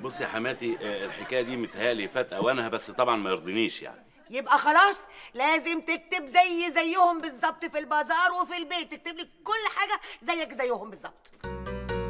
بصي يا حماتي آه، الحكاية دي متهيألي فات اوانها بس طبعا ما يرضينيش يعني.
يبقى خلاص لازم تكتب زي زيهم بالظبط في البازار وفي البيت. تكتب لي كل حاجة زيك زيهم بالظبط.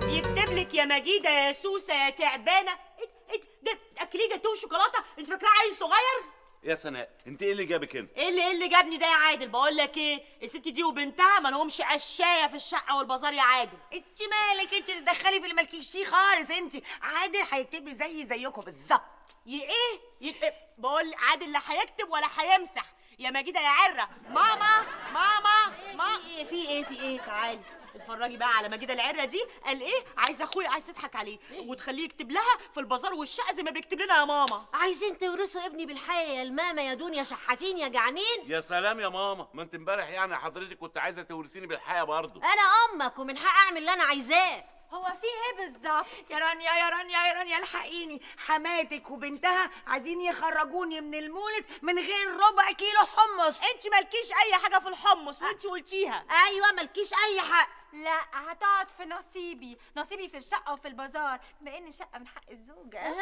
يكتب لك يا مجيدة يا سوسة يا تعبانه إيه إيه ده اكلي جاتوه شوكولاتة أنت فاكراه عيل صغير؟
يا سناء انت إيه اللي جابك هنا؟
إيه اللي إيه اللي جابني ده يا عادل؟ بقول لك إيه الست دي وبنتها ما لهمش قشايه في الشقة والبازار يا عادل.
انت مالك؟ انت تدخلي في اللي مالكيش فيه خالص انت. عادل هيكتب لي زي زيكم بالظبط.
ي إيه؟ ي... بقول عادل لا هيكتب ولا هيمسح. يا مجيدة يا عرة. ماما ماما ما إيه؟ في إيه؟ في إيه؟ تعالي. اتفرجي بقى على مجيده العرة دي. قال إيه؟ عايز أخويا عايز تضحك عليه. وتخليه يكتب لها في البازار والشقة زي ما بيكتب لنا يا ماما.
عايزين تورثوا ابني بالحياة يا الماما يا دنيا شحاتين يا جعانين.
يا سلام يا ماما. ما انت امبارح يعني حضرتك كنت عايزة تورثيني بالحياة برضه.
أنا أمك ومن حق أعمل اللي أنا عايزاه.
هو في إيه بالظبط؟ يا رانيا يا رانيا يا رانيا الحقيني. حماتك وبنتها عايزين يخرجوني من المولد من غير ربع كيلو حمص.
أنت مالكيش أي حاجة في الحمص وأنت قلتيها.
أيوه مالكيش أي حق.
لا هتقعد في نصيبي نصيبي في الشقة وفي البازار بما إن الشقة من حق الزوجة.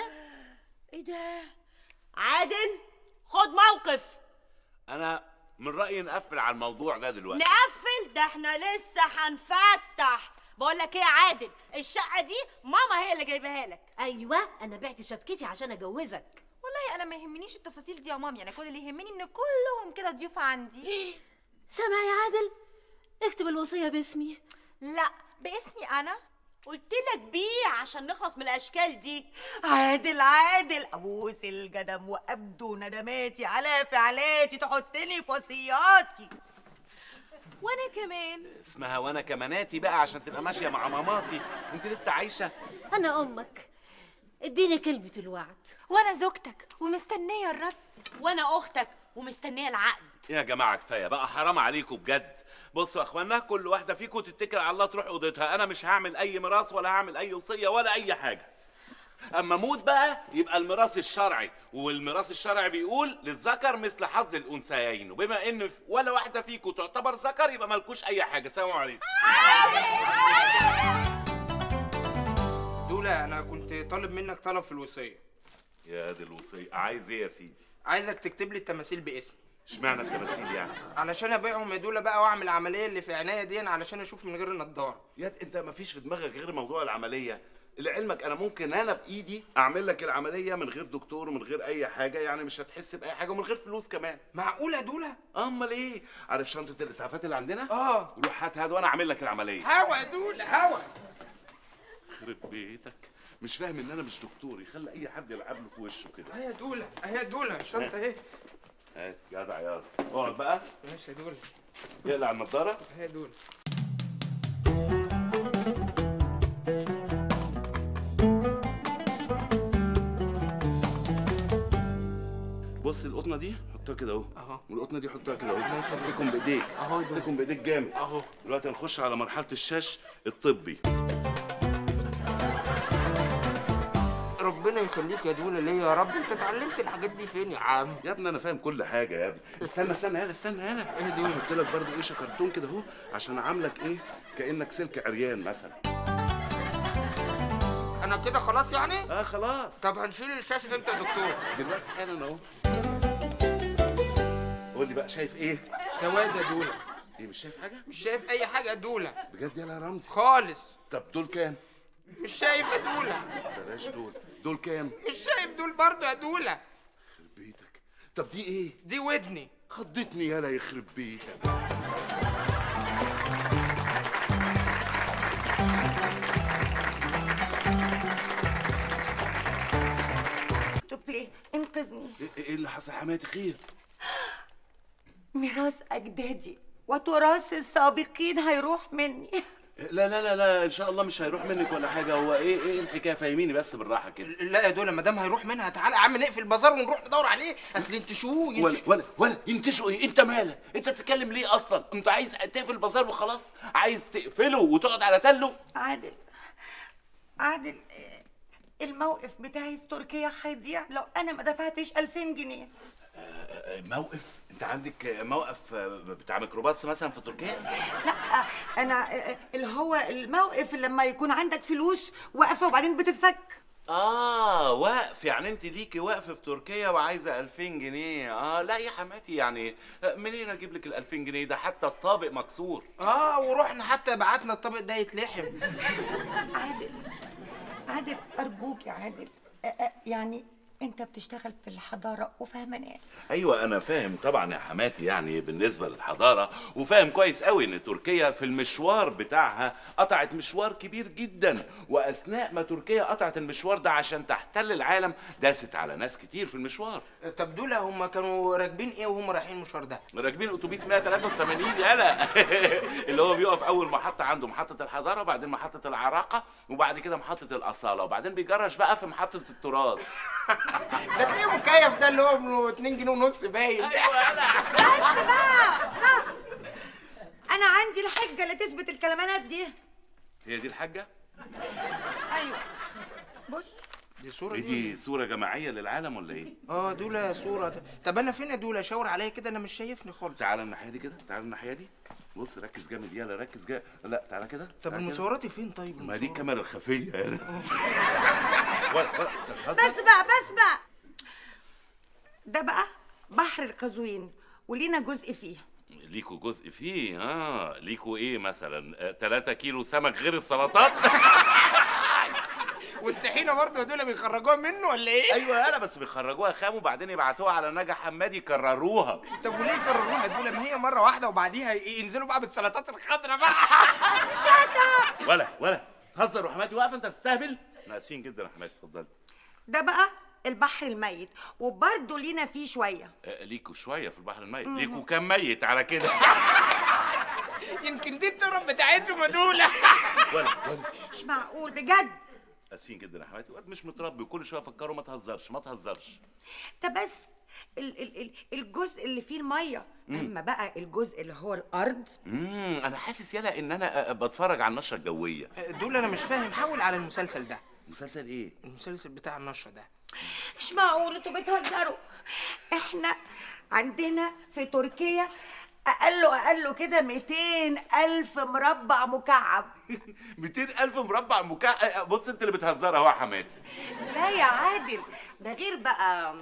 إيه ده؟ عادل خد موقف.
أنا من رأيي نقفل على الموضوع ده دلوقتي.
نقفل؟ ده إحنا لسه هنفتح. بقول لك إيه يا عادل الشقة دي ماما هي اللي جايباها لك.
أيوه أنا بعت شبكتي عشان أجوزك.
والله أنا ما يهمنيش التفاصيل دي يا مامي أنا كل اللي يهمني إن كلهم كده ضيوف عندي.
سامع يا عادل؟ اكتب الوصية باسمي.
لا باسمي أنا.
قلت لك بيه عشان نخلص من الأشكال دي.
عادل عادل. أبوس القدم وأبدو ندماتي على فعلاتي تحطني في وصياتي.
وأنا كمان.
اسمها وأنا كماناتي بقى عشان تبقى ماشية مع ماماتي. أنت لسه عايشة؟
أنا أمك. اديني كلمة الوعد.
وأنا زوجتك ومستنية الرد.
وأنا أختك. ومستنية العقد.
يا جماعة كفاية بقى حرام عليكم بجد. بصوا يا اخوانا كل واحدة فيكم تتكل على الله تروح أوضتها. أنا مش هعمل أي ميراث ولا هعمل أي وصية ولا أي حاجة. أما أموت بقى يبقى الميراث الشرعي. والميراث الشرعي بيقول للذكر مثل حظ الأنثيين. وبما إن ولا واحدة فيكم تعتبر ذكر يبقى مالكوش أي حاجة. سلام عليكم.
دولا أنا كنت طالب منك طلب في الوصية.
يا دي الوصية. عايز إيه يا سيدي؟
عايزك تكتب لي التماثيل باسمي.
اشمعنى التماثيل يعني؟
علشان أبيعهم يا دولا بقى وأعمل العملية اللي في عينيا دي علشان أشوف من غير النضارة.
يا أنت ما فيش في دماغك غير موضوع العملية. لعلمك أنا ممكن أنا بإيدي أعمل لك العملية من غير دكتور ومن غير أي حاجة يعني مش هتحس بأي حاجة ومن غير فلوس كمان.
معقولة دولا
أمال إيه؟ عارف شنطة الإسعافات اللي عندنا؟
آه.
روح هات هات وأنا أعمل لك العملية.
هوا يا دولا هوا.
يخرب بيتك. مش فاهم ان أنا مش دكتور يخلي اي حد يلعب له في وشه كده.
اهي يا دولا اهي يا دولا الشنطه اهي.
هات جدع يلا. اقعد بقى.
ماشي يا دولا
يقلع النضارة.
اهي يا دولا
بص القطنة دي حطها كده اهو.
اهو.
والقطنة دي حطها كده اهو. امسكهم بإيديك.
اهو
امسكهم بإيديك جامد.
اهو.
دلوقتي هنخش على مرحلة الشاش الطبي.
ربنا يخليك يا دولا ليا يا رب. انت اتعلمت الحاجات دي فين يا عم؟
يا ابني أنا فاهم كل حاجة يا ابني. استنى استنى هلا استنى هلا
إيه دول
قلت لك برضو إيه شكرتون كده اهو عشان عاملك إيه؟ كأنك سلك عريان مثلا.
أنا كده خلاص يعني؟
آه خلاص.
طب هنشيل الشاشة إمتى يا دكتور؟
دلوقتي حالا اهو. قول لي بقى شايف إيه؟
سواد يا دولا
إيه مش شايف حاجة؟
مش شايف أي حاجة يا دولا
بجد؟ يا رمزي.
خالص.
طب دول كام؟
مش شايف يا دولا
بلاش دول. دول كام؟
مش شايف دول برضه يا دولا
بيتك. طب دي إيه؟
دي ودني.
خضتني يالا يخرب بيتك.
طب انقذني.
إيه إيه اللي حصل حماتي؟ خير.
ميراث أجدادي وتراث السابقين هيروح مني.
لا لا لا لا إن شاء الله مش هيروح منك ولا حاجة. هو إيه إيه الحكاية فهميني بس بالراحة كده.
لا يا دولا ما دام هيروح منها تعالى يا عم نقفل البازار ونروح ندور عليه. أصل ينتشوه
ولا ولا ولا ينتشوا إيه أنت مالك؟ أنت بتتكلم ليه أصلا؟ أنت عايز تقفل البازار وخلاص؟ عايز تقفله وتقعد على تله؟
عادل عادل آه، الموقف بتاعي في تركيا هيضيع لو أنا ما دفعتش 2000 جنيه.
آه، موقف؟ انت عندك موقف بتاع ميكروباص مثلا في تركيا؟
لا أنا اللي هو الموقف لما يكون عندك فلوس واقفة وبعدين بتتفك.
آه وقف يعني انت ليكي وقف في تركيا وعايزة 2000 جنيه. آه لا يا حماتي يعني منين أجيب لك ال 2000 جنيه ده؟ حتى الطابق مكسور.
آه ورحنا حتى بعتنا الطبق ده يتلحم.
عادل عادل أرجوك يا عادل. يعني انت بتشتغل في الحضارة وفاهماني
أيوه أنا فاهم طبعا يا حماتي يعني بالنسبة للحضارة وفاهم كويس قوي إن تركيا في المشوار بتاعها قطعت مشوار كبير جدا وأثناء ما تركيا قطعت المشوار ده عشان تحتل العالم داست على ناس كتير في المشوار.
طب دول هم كانوا راكبين إيه وهم رايحين المشوار ده؟
راكبين أتوبيس 183 يالا اللي هو بيقف أول محطة عنده محطة الحضارة وبعدين محطة العراقة وبعد كده محطة الأصالة وبعدين بيجرش بقى في محطة التراث.
ده تلاقيه مكيف ده اللي هو ب 2 جنيه ونص باين.
بس بقى لا. أنا عندي الحجة اللي تثبت الكلمات دي.
هي دي الحاجة
أيوه. بص.
دي صورة
إيه دي صورة جماعية للعالم ولا إيه؟
آه دول صورة. طب أنا فين يا دول شاور عليا كده أنا مش شايفني خالص.
تعالى الناحية دي كده تعالى الناحية دي. بص ركز جامد يلا ركز جامد لا تعالى كده.
طب. المصوراتي فين طيب؟
ما دي الكاميرا ولا- ولا-
بس بقى بس بقى. ده بقى بحر القزوين ولينا جزء فيه.
ليكوا جزء فيه؟ آه ليكوا إيه مثلا؟ 3 كيلو سمك غير السلطات؟
والطحينة برضه دول بيخرجوها منه ولا إيه؟
أيوه أنا بس بيخرجوها خام وبعدين يبعتوها على نجا حماد يكرروها.
طب وليه كرروها دول؟ ما هي مرة واحدة وبعديها ينزلوا بقى بالسلطات الخضراء بقى.
ولا ولا. هزر وحماتي واقفة أنت بتستهبل؟ إحنا جدا يا حماتي اتفضلي.
ده بقى البحر الميت وبرضه لينا فيه شوية.
آه، ليكوا شوية في البحر الميت. ليكوا كام ميت على كده؟
يمكن دي التراب بتاعتهم يا دوله
ولا ولا
مش معقول بجد.
آسفين جدا يا حماتي واد مش متربي وكل شوية افكره ما تهزرش ما تهزرش.
ده بس ال ال ال الجزء اللي فيه
المية.
أما بقى الجزء اللي هو الأرض؟
امم أنا حاسس يالا إن أنا آه، بتفرج على النشرة الجوية.
دول أنا مش فاهم حاول على المسلسل ده.
مسلسل إيه؟
المسلسل بتاع النشرة ده.
مش معقول أنتوا بتهزروا. إحنا عندنا في تركيا اقله اقله كده 200 ألف مربع مكعب.
200 ألف مربع مكعب؟ بص انت اللي بتهزرها اهو يا حماتي.
لا يا عادل ده غير بقى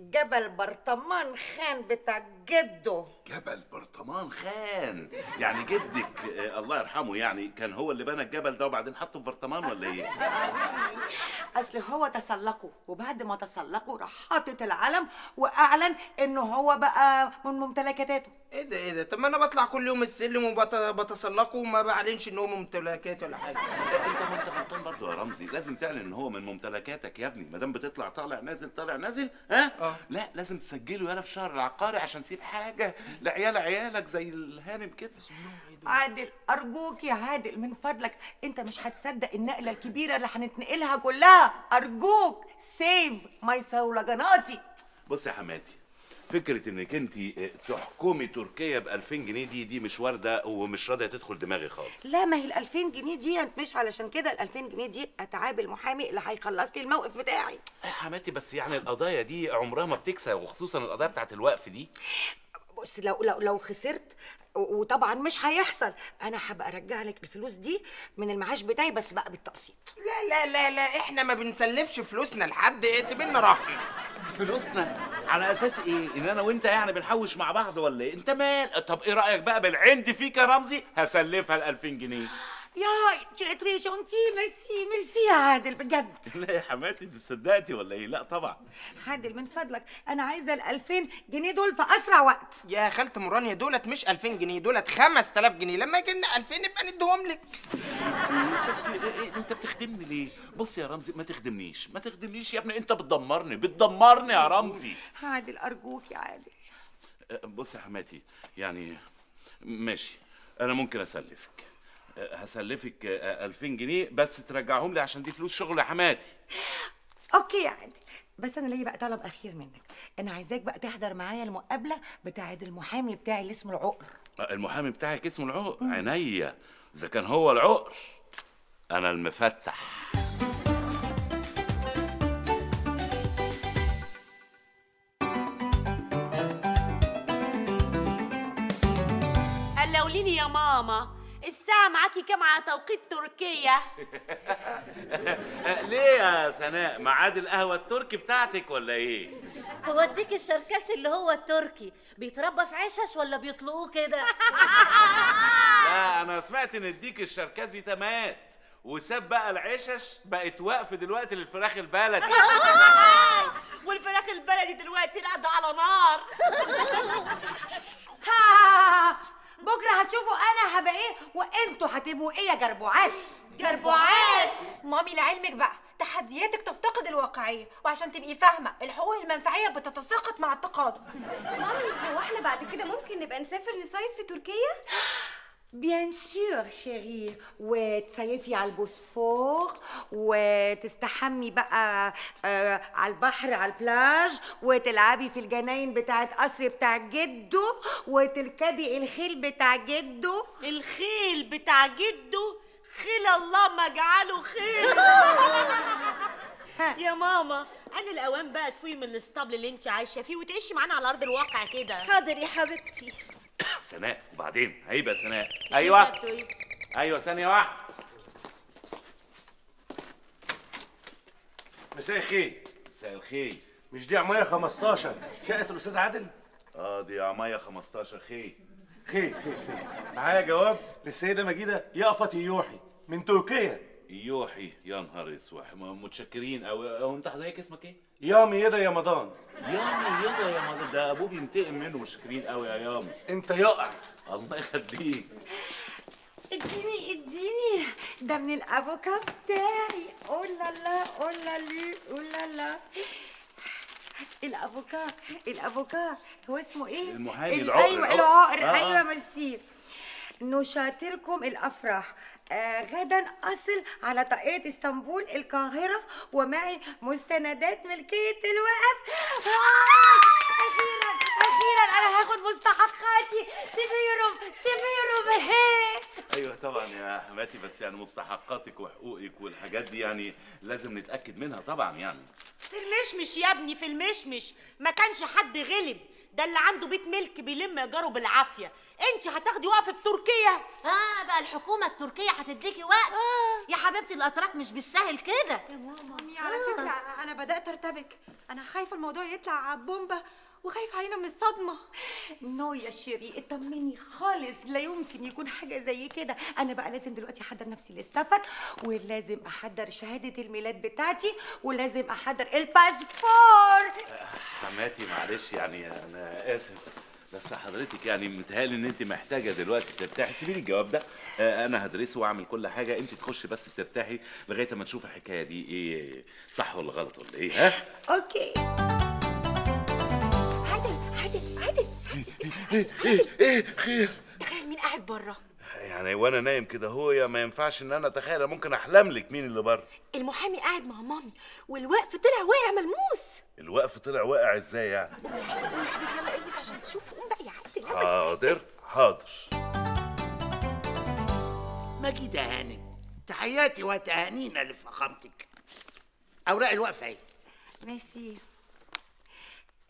جبل برطمان خان بتاع جده.
جبل برطمان خان. يعني جدك آه، الله يرحمه يعني كان هو اللي بنى الجبل ده وبعدين حطه في برطمان ولا إيه؟
أصل هو تسلقه وبعد ما تسلقه راح حاطط العلم وأعلن انه هو بقى من ممتلكاته.
إيه ده إيه ده؟ طب ما أنا بطلع كل يوم السلم وبتسلقه وما بعلنش إن هو ممتلكات ولا حاجة.
أنت ما انت غلطان برضه يا رمزي. لازم تعلن إن هو من ممتلكاتك يا ابني. ما دام بتطلع طالع نازل طالع نازل ها؟
آه.
لا لازم تسجله يالا في شهر العقاري عشان تسيب حاجة؟ لعيال عيالك زي الهانم كده.
عادل أرجوك يا عادل من فضلك. أنت مش هتصدق النقلة الكبيرة اللي هنتنقلها كلها. أرجوك سيف ماي صولجاناتي
بص يا حماتي فكرة إنك أنت تحكمي تركيا ب 2000 جنيه دي دي مش واردة ومش راضية تدخل دماغي خالص.
لا ما هي ال 2000 جنيه دي مش علشان كده ال 2000 جنيه دي أتعاب المحامي اللي هيخلص لي الموقف بتاعي.
يا حماتي بس يعني القضايا دي عمرها ما بتكسب وخصوصا القضايا بتاعت الوقف دي.
بص لو لو لو خسرت وطبعا مش هيحصل. أنا هبقى أرجع لك الفلوس دي من المعاش بتاعي بس بقى بالتقسيط.
لا لا لا لا إحنا ما بنسلفش فلوسنا لحد إيه سيبنا رحم
فلوسنا على أساس إيه؟ إن أنا وأنت يعني بنحوش مع بعض ولا إيه؟ أنت مال؟ طب إيه رأيك بقى بالعند فيك يا رمزي؟ هسلفها ال 2000 جنيه.
يا très gentil ميرسي ميرسي يا عادل بجد.
لا يا حماتي انت صدقتي ولا إيه؟ لا طبعا.
عادل من فضلك. أنا عايزة ال 2000 جنيه دول في أسرع وقت.
يا خالة مرانيا دولت مش 2000 جنيه دولت 5000 جنيه. لما يجي لنا 2000 نبقى نديهم لك.
انت بتخدمني ليه؟ بص يا رمزي ما تخدمنيش. ما تخدمنيش يا ابني انت بتدمرني بتدمرني يا رمزي.
عادل أرجوك يا عادل.
أه، بص يا حماتي يعني ماشي. أنا ممكن أسلفك. هسلفك أه، 2000 جنيه بس ترجعهم لي عشان دي فلوس شغل يا حماتي.
أوكي يا عادل. بس أنا ليا بقى طلب أخير منك. أنا عايزاك بقى تحضر معايا المقابلة بتاعة المحامي بتاعي اللي اسمه العقر.
أه، المحامي بتاعك اسمه العقر؟ عينيا. إذا كان هو العقر أنا المفتح.
لي يا ماما الساعة معاكي كام على توقيت تركيا؟
ليه يا سناء؟ ميعاد القهوة التركي بتاعتك ولا إيه؟
هو الديك الشركسي اللي هو التركي. بيتربى في عشش ولا بيطلقوه كده؟
لا أنا سمعت إن الديك الشركزي ده مات وساب بقى العشش بقت وقف دلوقتي للفراخ البلدي.
والفراخ البلدي دلوقتي راقدة على نار.
ها. بكرة هتشوفوا أنا هبقى إيه؟ وأنتوا هتبقوا إيه يا جربوعات؟
جربوعات! مامي لعلمك بقى تحدياتك تفتقد الواقعية وعشان تبقي فاهمة الحقوق المنفعية بتتساقط مع التقادم
مامي هو إحنا بعد كده ممكن نبقى نسافر نصيف في تركيا؟
bien sûr chérie وتصيفي على البوسفور وتستحمي بقى آه على البحر على البلاج وتلعبي في الجناين بتاعت قصر بتاع جده وتركبي الخيل بتاع جده
الخيل بتاع جده خيل الله ما جعله خيل يا ماما أنا الأوان بقى تفوقي من الاسطبل اللي انت عايشة فيه وتعيشي معانا على أرض الواقع كده.
حاضر يا حبيبتي.
سناء. وبعدين؟ هيبقى سناء. أيوه. أيوه ثانية واحدة.
مساء الخير.
مساء الخير.
مش دي عماية 15 شقة الأستاذ عادل؟
آه دي عماية 15 خير.
خير خير خير. معايا جواب للسيدة مجيدة يافط يوحي من تركيا.
يوحي يا نهار أسود. م- متشكرين أو أو أنت حضرتك اسمك إيه؟
يامي يدا يا مضان.
يامي يدا يا مضان. ده أبوه بينتقم منه. متشكرين قوي يا يامي.
أنت يائع
الله يخليك.
اديني اديني. ده من الافوكا بتاعي اولا لا اولا لي اولا لا الأفوكا الأفوكا. هو اسمه إيه؟
المحامي
ال-
العقر،
أيوه
العقر. آه، آه.
أيوه ميرسي. نشاطركم الأفراح. غدا أصل على طائره إسطنبول القاهرة ومعي مستندات ملكية الوقف. آه أخيرا أخيرا أنا هاخد مستحقاتي. سيبيرم هي
أيوه طبعا يا حماتي بس يعني مستحقاتك وحقوقك والحاجات دي يعني لازم نتأكد منها طبعا يعني.
في المشمش يا ابني في المشمش. ما كانش حد غلب. ده اللي عنده بيت ملك بيلم إيجاره بالعافية. انت هتاخدي وقف في تركيا؟
آه بقى الحكومة التركية هتديكي وقت يا حبيبتي الأتراك مش بالسهل كده.
يا مامي على فكرة أنا بدأت أرتبك. أنا خايفة الموضوع يطلع بومبا وخايف علينا من الصدمة.
non يا chéri اطمني خالص. لا يمكن يكون حاجة زي كده. أنا بقى لازم دلوقتي أحضر نفسي للسفر ولازم أحضر شهادة الميلاد بتاعتي ولازم أحضر الباسبور.
حماتي معلش يعني أنا آسف. بس حضرتك يعني متهيألي إن أنت محتاجة دلوقتي ترتاحي. سيبي لي الجواب ده. آه، أنا هدرسه وأعمل كل حاجة. أنت تخشي بس ترتاحي لغاية ما نشوف الحكاية دي إيه صح ولا غلط ولا إيه. ها؟
أوكي.
عادل عادل عادل
إيه إيه إيه خير.
تخيل مين قاعد بره.
يعني وأنا نايم كده هو يا ما ينفعش إن أنا أتخيل. ممكن أحلم لك مين اللي بره.
المحامي قاعد مع مامي والوقف طلع واقع ملموس.
الوقف طلع واقع إزاي يعني؟
قوم يا حبيبي يلا البس عشان تشوف قوم بقى يا يلا.
حاضر حاضر.
مجيدة هانم تحياتي وتهانينا لفخامتك. أوراق الوقفه أهي.
ميرسي.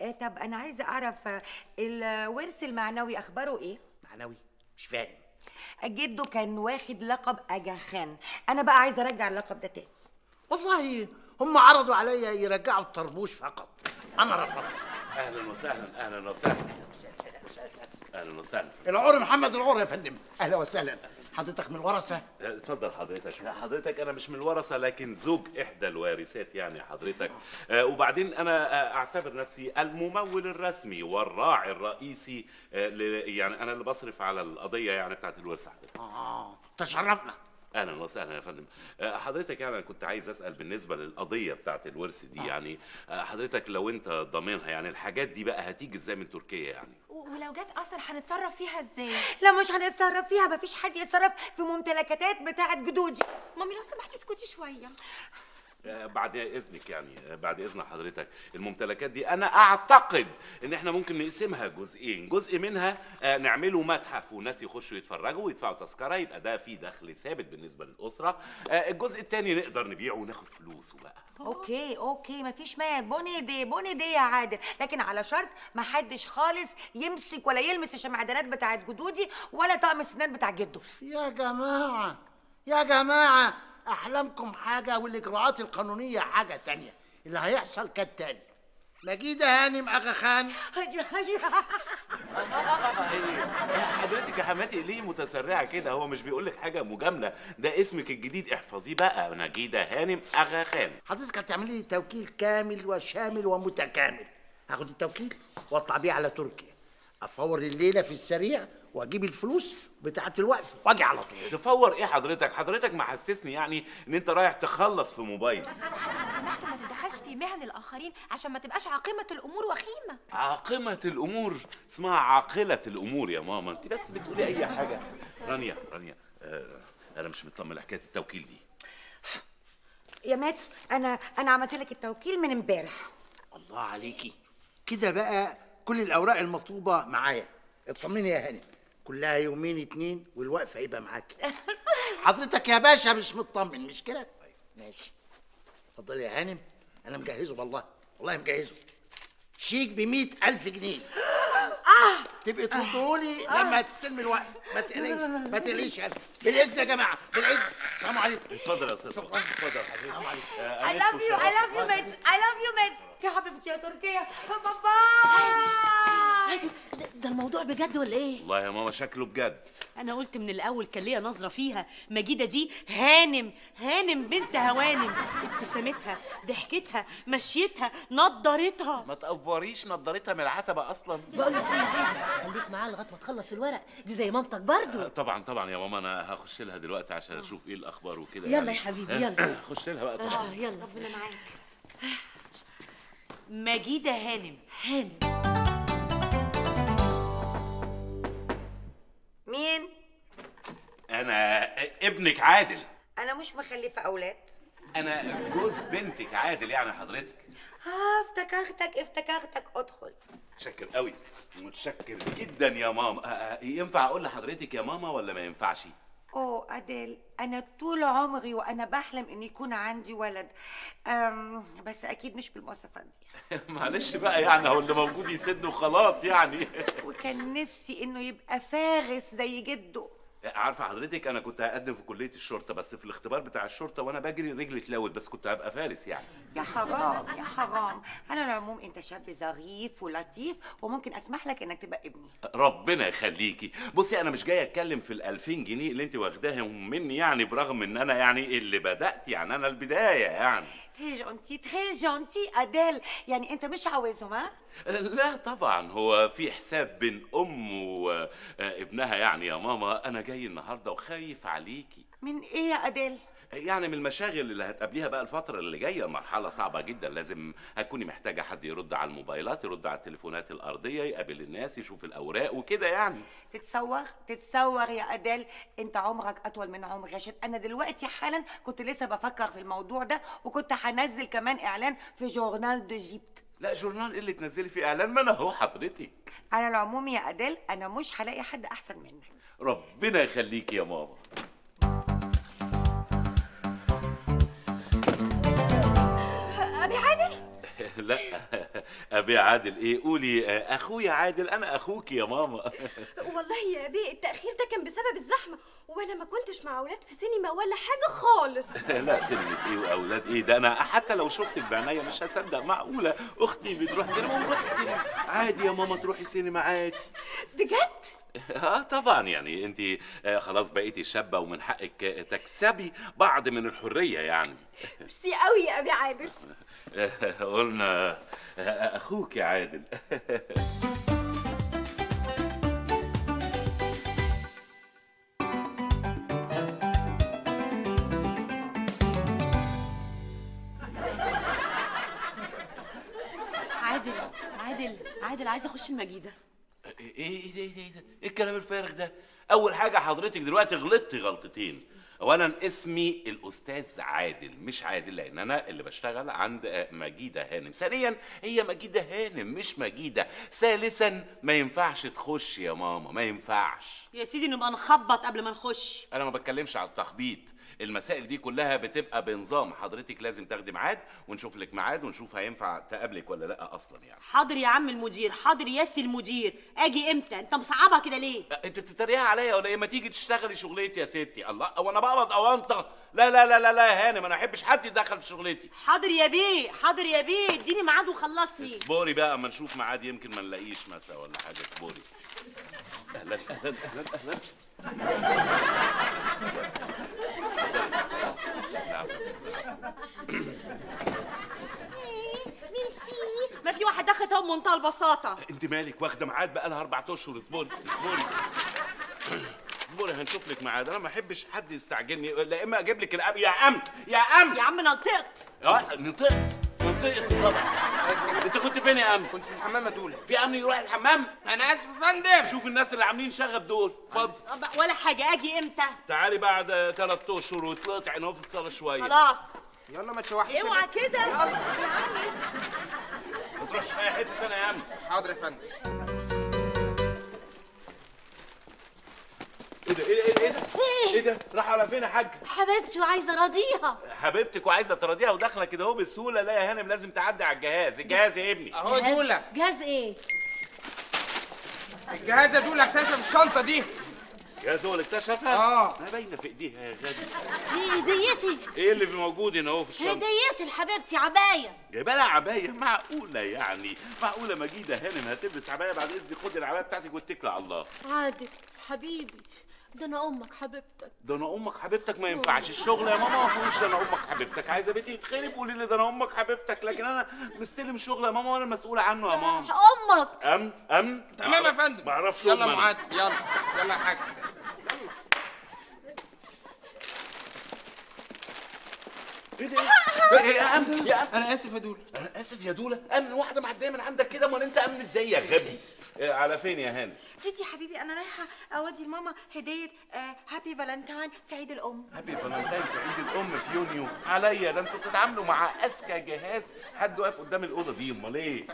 آه، طب أنا عايزة أعرف آه، الورث المعنوي أخباره إيه؟
معنوي؟ مش فاهم.
جده كان واخد لقب أجا خان. أنا بقى عايزة أرجع اللقب ده تاني.
والله هم عرضوا عليا يرجعوا الطربوش فقط. أنا رفضت.
أهلا وسهلا أهلا وسهلا. أهلا وسهلا.
العور محمد العور يا فندم. أهلا وسهلا. حضرتك من الورثه
اتفضل حضرتك. حضرتك أنا مش من الورثه لكن زوج إحدى الوارثات يعني حضرتك. آه وبعدين أنا آه أعتبر نفسي الممول الرسمي والراعي الرئيسي آه يعني أنا اللي بصرف على القضية يعني بتاعت الورثة حضرتك.
آه تشرفنا.
أهلا وسهلا يا فندم. آه، حضرتك يعني أنا كنت عايز أسأل بالنسبة للقضية بتاعت الورث دي يعني آه، حضرتك لو أنت ضامنها يعني الحاجات دي بقى هتيجي إزاي من تركيا يعني؟
ولو جت أصلا هنتصرف فيها إزاي؟
لا مش هنتصرف فيها مفيش حد يتصرف في ممتلكات بتاعه جدودي.
مامي لو سمحتي اسكتي شوية.
آه، بعد إذنك يعني آه، بعد إذن حضرتك. الممتلكات دي أنا أعتقد إن إحنا ممكن نقسمها جزئين. جزء منها آه، نعمله متحف والناس يخشوا يتفرجوا ويدفعوا تذكرة يبقى ده فيه دخل ثابت بالنسبة للأسرة. آه، الجزء الثاني نقدر نبيعه وناخد فلوسه بقى.
okay okay مفيش مانع. bonne idée bonne idée يا عادل. لكن على شرط ما حدش خالص يمسك ولا يلمس الشمعدانات بتاعت جدودي ولا طقم السنان بتاع جده.
يا جماعة يا جماعة أحلامكم حاجة والإجراءات القانونية حاجة تانية. اللي هيحصل كالتالي. مجيدة هانم اغا خان.
حضرتك يا حماتي ليه متسرعة كده؟ هو مش بيقول لك حاجة مجاملة. ده اسمك الجديد. احفظيه بقى. نجيده هانم اغا خان.
حضرتك هتعملي لي توكيل كامل وشامل ومتكامل. هاخد التوكيل وأطلع بيه على تركيا. أفور الليلة في السريع وأجيب الفلوس بتاعة الوقف وأجي على طول.
تفور إيه حضرتك؟ حضرتك محسسني يعني إن أنت رايح تخلص في موبايل.
لو سمحت ما تتدخلش في مهن الآخرين عشان ما تبقاش عاقمة الأمور وخيمة.
عاقمة الأمور؟ اسمها عاقلة الأمور يا ماما. أنت بس بتقولي أي حاجة. رانيا رانيا آه أنا مش مطمن لحكاية التوكيل دي.
يا ماتر أنا أنا عملت لك التوكيل من امبارح.
الله عليكي. كده بقى كل الأوراق المطلوبة معايا. اطمني يا هانم. كلها يومين اتنين والوقف هيبقى معاك. حضرتك يا باشا مش مطمن مش كده؟ ماشي. اتفضلي يا هانم. أنا مجهزه والله. والله مجهزه. شيك ب ألف جنيه. تبقي تردهولي لما تستلمي الوقف ما تقلقيش ما هانم. بالاذن يا جماعة بالاذن السلام عليكم.
اتفضل يا أستاذ. اتفضل حضرتك آه،
I
أنست
love you. I
وشرفت.
love you مات I love you مات يا حبيبتي يا تركيا بابا
ده ده الموضوع بجد ولا إيه؟
والله يا ماما شكله بجد.
أنا قلت من الأول كان ليا نظرة فيها. مجيده دي هانم هانم بنت هوانم. ابتسامتها ضحكتها مشيتها نضارتها
ما تقفريش نضارتها من العتبة أصلا.
بقول لك اي حاجة خليك معاه لغاية ما تخلص الورق. دي زي مامتك برضو.
طبعا طبعا يا ماما. أنا هخش لها دلوقتي عشان أشوف إيه الأخبار وكده
يلا
يعني.
يا حبيبي،
ها؟
يلا.
خش لها بقى.
آه
طبعا.
يلا.
ربنا معاك. مجيده هانم.
هانم.
مين؟
أنا ابنك عادل.
أنا مش مخلفة أولاد.
أنا جوز بنتك عادل يعني حضرتك.
آه افتكرتك افتكرتك أدخل.
متشكر قوي. متشكر جدا يا ماما. آه، ينفع أقول لحضرتك يا ماما ولا ما ينفعش؟
أوه أديل أنا طول عمري وأنا بحلم ان يكون عندي ولد. أم بس أكيد مش بالمواصفات دي.
معلش بقى يعني هو اللي موجود يسد وخلاص يعني.
وكان نفسي إنه يبقى فارس زي جده.
عارفة حضرتك أنا كنت هقدم في كلية الشرطة بس في الاختبار بتاع الشرطة وأنا بجري رجلي اتلوت بس كنت هبقى فارس يعني.
يا حرام يا حرام. على العموم أنت شاب ظريف ولطيف وممكن أسمح لك إنك تبقى ابني.
ربنا يخليكي. بصي أنا مش جاي أتكلم في ال 2000 جنيه اللي أنت واخداهم مني يعني برغم إن أنا يعني اللي بدأت يعني أنا البداية يعني.
très gentil très gentil اديل يعني انت مش عاوزهم ها؟
لا طبعا. هو في حساب بين أم وابنها يعني يا ماما أنا جاي النهارده وخايف عليكي
من إيه يا أديل؟
يعني من المشاغل اللي هتقابليها بقى الفترة اللي جاية مرحلة صعبة جدا. لازم هتكوني محتاجة حد يرد على الموبايلات يرد على التليفونات الأرضية يقابل الناس يشوف الأوراق وكده يعني.
تتصور تتصور يا أديل أنت عمرك أطول من عمر راشد أنا دلوقتي حالا كنت لسه بفكر في الموضوع ده وكنت هنزل كمان إعلان في Journal d'Égypte
لا جورنال إيه اللي تنزلي فيه إعلان؟ ما أنا أهو حضرتك.
على العموم يا أديل أنا مش هلاقي حد أحسن منك.
ربنا يخليكي يا ماما. لا. أبي عادل إيه قولي آه، أخويا عادل أنا أخوك يا ماما.
والله يا بيه التأخير ده كان بسبب الزحمة. وأنا ما كنتش مع أولاد في سينما ولا حاجة خالص.
لا سينما إيه وأولاد إيه؟ ده أنا حتى لو شفتك بعينيا مش هصدق. معقولة؟ أختي بتروح سينما ونروح سينما. عادي يا ماما تروحي سينما عادي.
بجد؟
آه طبعا. يعني أنت آه خلاص بقيتي شابة ومن حقك تكسبي بعض من الحرية يعني.
ميرسي قوي يا أبي عادل.
قلنا أخوك يا عادل.
عادل عادل عادل عايزه أخش المجيدة.
إيه إيه ده إيه ده إيه ده إيه الكلام الفارغ ده؟ أول حاجة حضرتك دلوقتي غلطتي غلطتين. اولا اسمي الأستاذ عادل مش عادل لأن أنا اللي بشتغل عند مجيدة هانم. ثانيا هي مجيدة هانم مش مجيدة. ثالثا ما ينفعش تخش يا ماما ما ينفعش.
يا سيدي نبقى نخبط قبل ما نخش.
أنا ما بتكلمش على التخبيط. المسائل دي كلها بتبقى بنظام. حضرتك لازم تاخدي ميعاد ونشوف لك ميعاد ونشوف هينفع تقابلك ولا لأ أصلا يعني.
حاضر يا عم المدير حاضر يا سي المدير. آجي إمتى؟ أنت مصعبها كده ليه؟
أنت بتتريقي عليا ولا إيه؟ ما تيجي تشتغلي شغلتي يا ستي. الله هو أنا بقبض اوانطه لا لا لا لا لا يا هانم أنا ما أحبش حد يتدخل في شغلتي.
حاضر يا بيه حاضر يا بيه. اديني ميعاد وخلصني.
اصبري بقى أما نشوف ميعاد يمكن ما نلاقيش مسا ولا حاجة. اصبري. أهلا أهلا أهلا أهلا
ميرسي. ما في واحد دخل اهو بمنتهى البساطه
أنت مالك؟ واخدة ميعاد بقى لها أربع أشهر. اصبري. اصبري. اصبري هنشوف لك ميعاد. أنا ما أحبش حد يستعجلني. لا إما أجيب لك الأب. يا امن يا امن
يا عم نطقت.
آه نطقت. نطقت. طبعا. أنت كنت فين يا امن
كنت في الحمام ادوله
في أمن يروح الحمام؟
أنا آسف يا فندم.
شوف الناس اللي عاملين شغب دول. اتفضل.
ولا حاجة. أجي إمتى؟
تعالي بعد ثلاث أشهر وطلعت عينه في الصالة شوية.
خلاص.
يلا ما تشوحيش
اوعى كده.
ما تروحش في اي حتة ثانية يا امن
حاضر يا فندم.
إيه ده؟ إيه ده؟ إيه ده؟ إيه ده؟ راح على فين يا حاج؟
حبيبتي وعايزة أراضيها.
حبيبتك وعايزة تراضيها وداخلة كده أهو بسهولة. لا يا هانم لازم تعدي على الجهاز. الجهاز يا ابني.
أهو دولة.
جهاز إيه؟
الجهاز يا دولة اكتشف الشنطه دي.
هو اللي اكتشفها؟
آه.
ما باينه في إيديها يا غبي.
دي هديتي
إيه اللي موجود هنا اهو في الشنطه؟
هديتي لحبيبتي عباية.
جايبه لها عباية معقولة يعني؟ معقولة مجيدة هانم؟ هتلبس عباية بعد إذنك؟ خدي العباية بتاعتك واتكلي على الله.
عادل حبيبي. ده أنا أمك حبيبتك.
ده أنا أمك حبيبتك ما ينفعش. الشغل يا ماما ما فيهوش ده أنا أمك حبيبتك. عايزة بيتي يتخرب قولي لي ده أنا أمك حبيبتك لكن أنا مستلم شغل يا ماما وأنا المسؤول عنه يا ماما.
أمك.
أم؟ أم؟
تمام يا فندم.
ما أعرفش
يلا. معاد يلا. يلا يا حاج
إيه ده؟ إيه يا ام يا ام
أنا آسف يا دولا
أنا آسف يا دولا أمن واحدة معديه من عندك كده. أمال أنت أمن إزاي يا غبي؟ إيه، على فين يا هاني
تيتي حبيبي أنا رايحة أودي لماما هدية happy Valentine في عيد الأم.
happy Valentine في عيد الأم في يونيو. عليا ده أنتوا بتتعاملوا مع أذكى جهاز. حد واقف قدام الأوضة دي؟ أمال إيه؟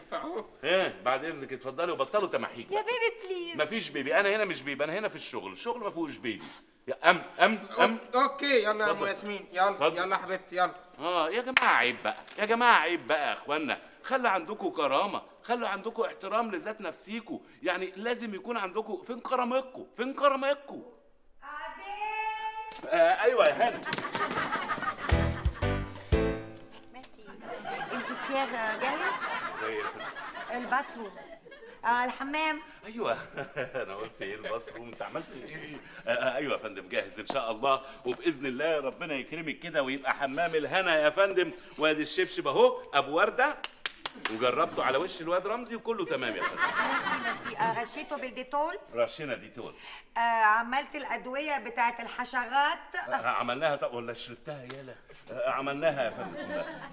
ها بعد إذنك اتفضلي وبطلوا تماحيك.
يا baby please
مفيش baby. أنا هنا مش baby. أنا هنا في الشغل. الشغل ما فيهوش baby. يا ام ام أم.
okay يلا يا
أم.
ياسمين. يلا
اتفضل.
يلا يا حبيبتي يلا.
آه يا جماعة عيب بقى يا جماعة عيب بقى يا إخوانا. خلوا عندكم كرامة خلوا عندكم احترام لذات نفسيكم. يعني لازم يكون عندكم فين كرامتكم؟ فين كرامتكم؟ آه أيوه يا هاني
البستير جاهز؟
جاي يا فندم.
ال bathroom. آه الحمام.
أيوه. أنا قلت إيه ال bathroom انت عملت إيه؟ آه آه، أيوه يا فندم جاهز إن شاء الله. وبإذن الله ربنا يكرمك كده ويبقى حمام الهنا يا فندم. وادي الشبشب أهو أبو وردة. وجربته على وش الواد رمزي وكله تمام يا فندم.
merci merci. آه رشيته بالديتول.
رشينا ديتول.
آه عملت الأدوية بتاعت الحشرات.
آه، عملناها؟ طب ولا شربتها؟ يالا. آه، عملناها يا فندم.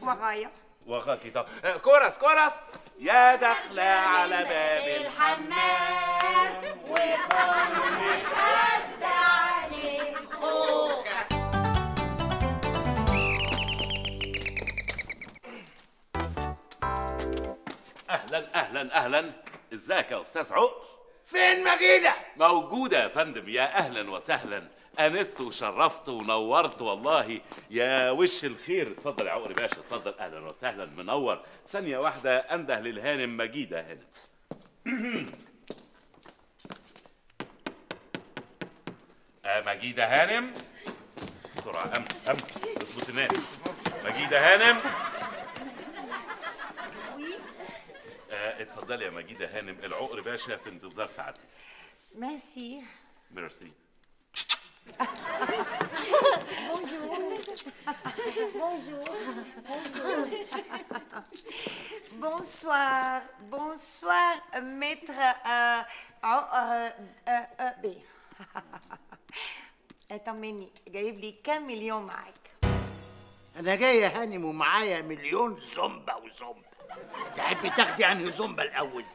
كلها. وغاكي طب آه، course course. يا داخلة على باب الحمام. أهلا أهلا أهلا. إزيك يا أستاذ عقر
فين مجيدة؟
موجودة يا فندم. يا أهلا وسهلا. أنست وشرفت ونورت والله يا وش الخير. اتفضل يا عقري باشا اتفضل. أهلا وسهلا منور. ثانية واحدة أنده للهانم مجيدة هنا. آه مجيدة هانم؟ بسرعة أم أم اظبط الناس. مجيدة هانم؟ آه اتفضلي يا مجيدة هانم. العقر باشا في انتظار سعادتك
ميرسي.
ميرسي.
Bonsoir, bonsoir, maître euh, عقر آه، آه، بيه طمني جايب لي كام مليون معاك
أنا جاي يا هانم ومعايا مليون زومبا وزومبا. تحبي تاخدي عنه زومبا الأول؟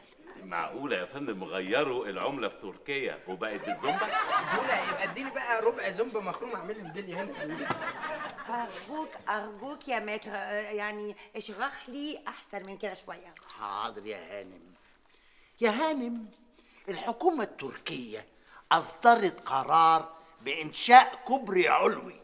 معقولة يا فندم؟ غيروا العملة في تركيا وبقت بالزومبا؟
دولا يبقى اديني بقى ربع زومبا مخروم أعملها ميداليه هنا.
أرجوك أرجوك يا متر آه، يعني اشرح لي أحسن من كده شوية.
حاضر يا هانم. يا هانم الحكومة التركية أصدرت قرار بإنشاء كوبري علوي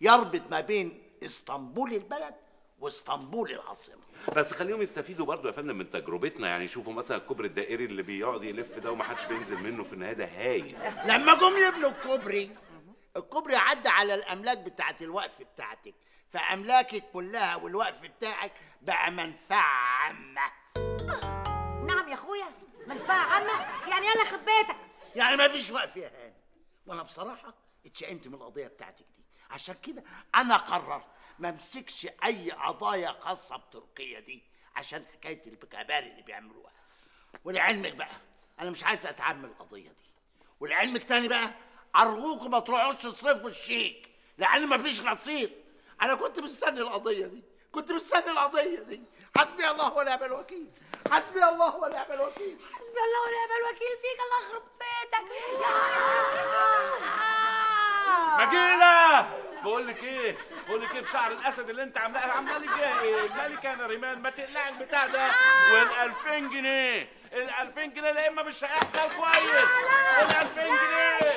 يربط ما بين إسطنبول البلد وإسطنبول العاصمة.
بس خليهم يستفيدوا برضو يا فندم من تجربتنا. يعني شوفوا مثلا الكوبري الدائري اللي بيقعد يلف ده ومحدش بينزل منه في النهاية ده هايل.
لما جم يبنوا الكوبري الكوبري عدى على الأملاك بتاعت الوقف بتاعتك. فأملاكك كلها والوقف بتاعك بقى منفعة عامة.
نعم يا أخويا منفعة عامة؟ يعني يلا خد بيتك.
يعني ما فيش وقف يا هاني. وأنا بصراحة اتشائمت من القضية بتاعتك دي. عشان كده أنا قررت ما امسكش أي قضايا خاصة بتركيا دي عشان حكاية الكباري اللي بيعملوها. ولعلمك بقى أنا مش عايز اتعمل القضية دي. ولعلمك تاني بقى أرجوكم ما تروحوش تصرفوا الشيك لأن ما فيش رصيد أنا كنت مستني القضية دي كنت مستني القضية دي. حسبي الله ونعم الوكيل. حسبي الله ونعم الوكيل.
حسبي الله ونعم الوكيل فيك. الله يخرب بيتك.
مجيدة بقول لك إيه؟ بقول لك إيه؟ بشعر الأسد اللي انت عاملاه عمال إيه الملكة أنا ريمان ما تقلع البتاع ده. وال 2000 جنيه. ال 2000 جنيه لا إما مش هيحصل كويس. ال 2000 جنيه.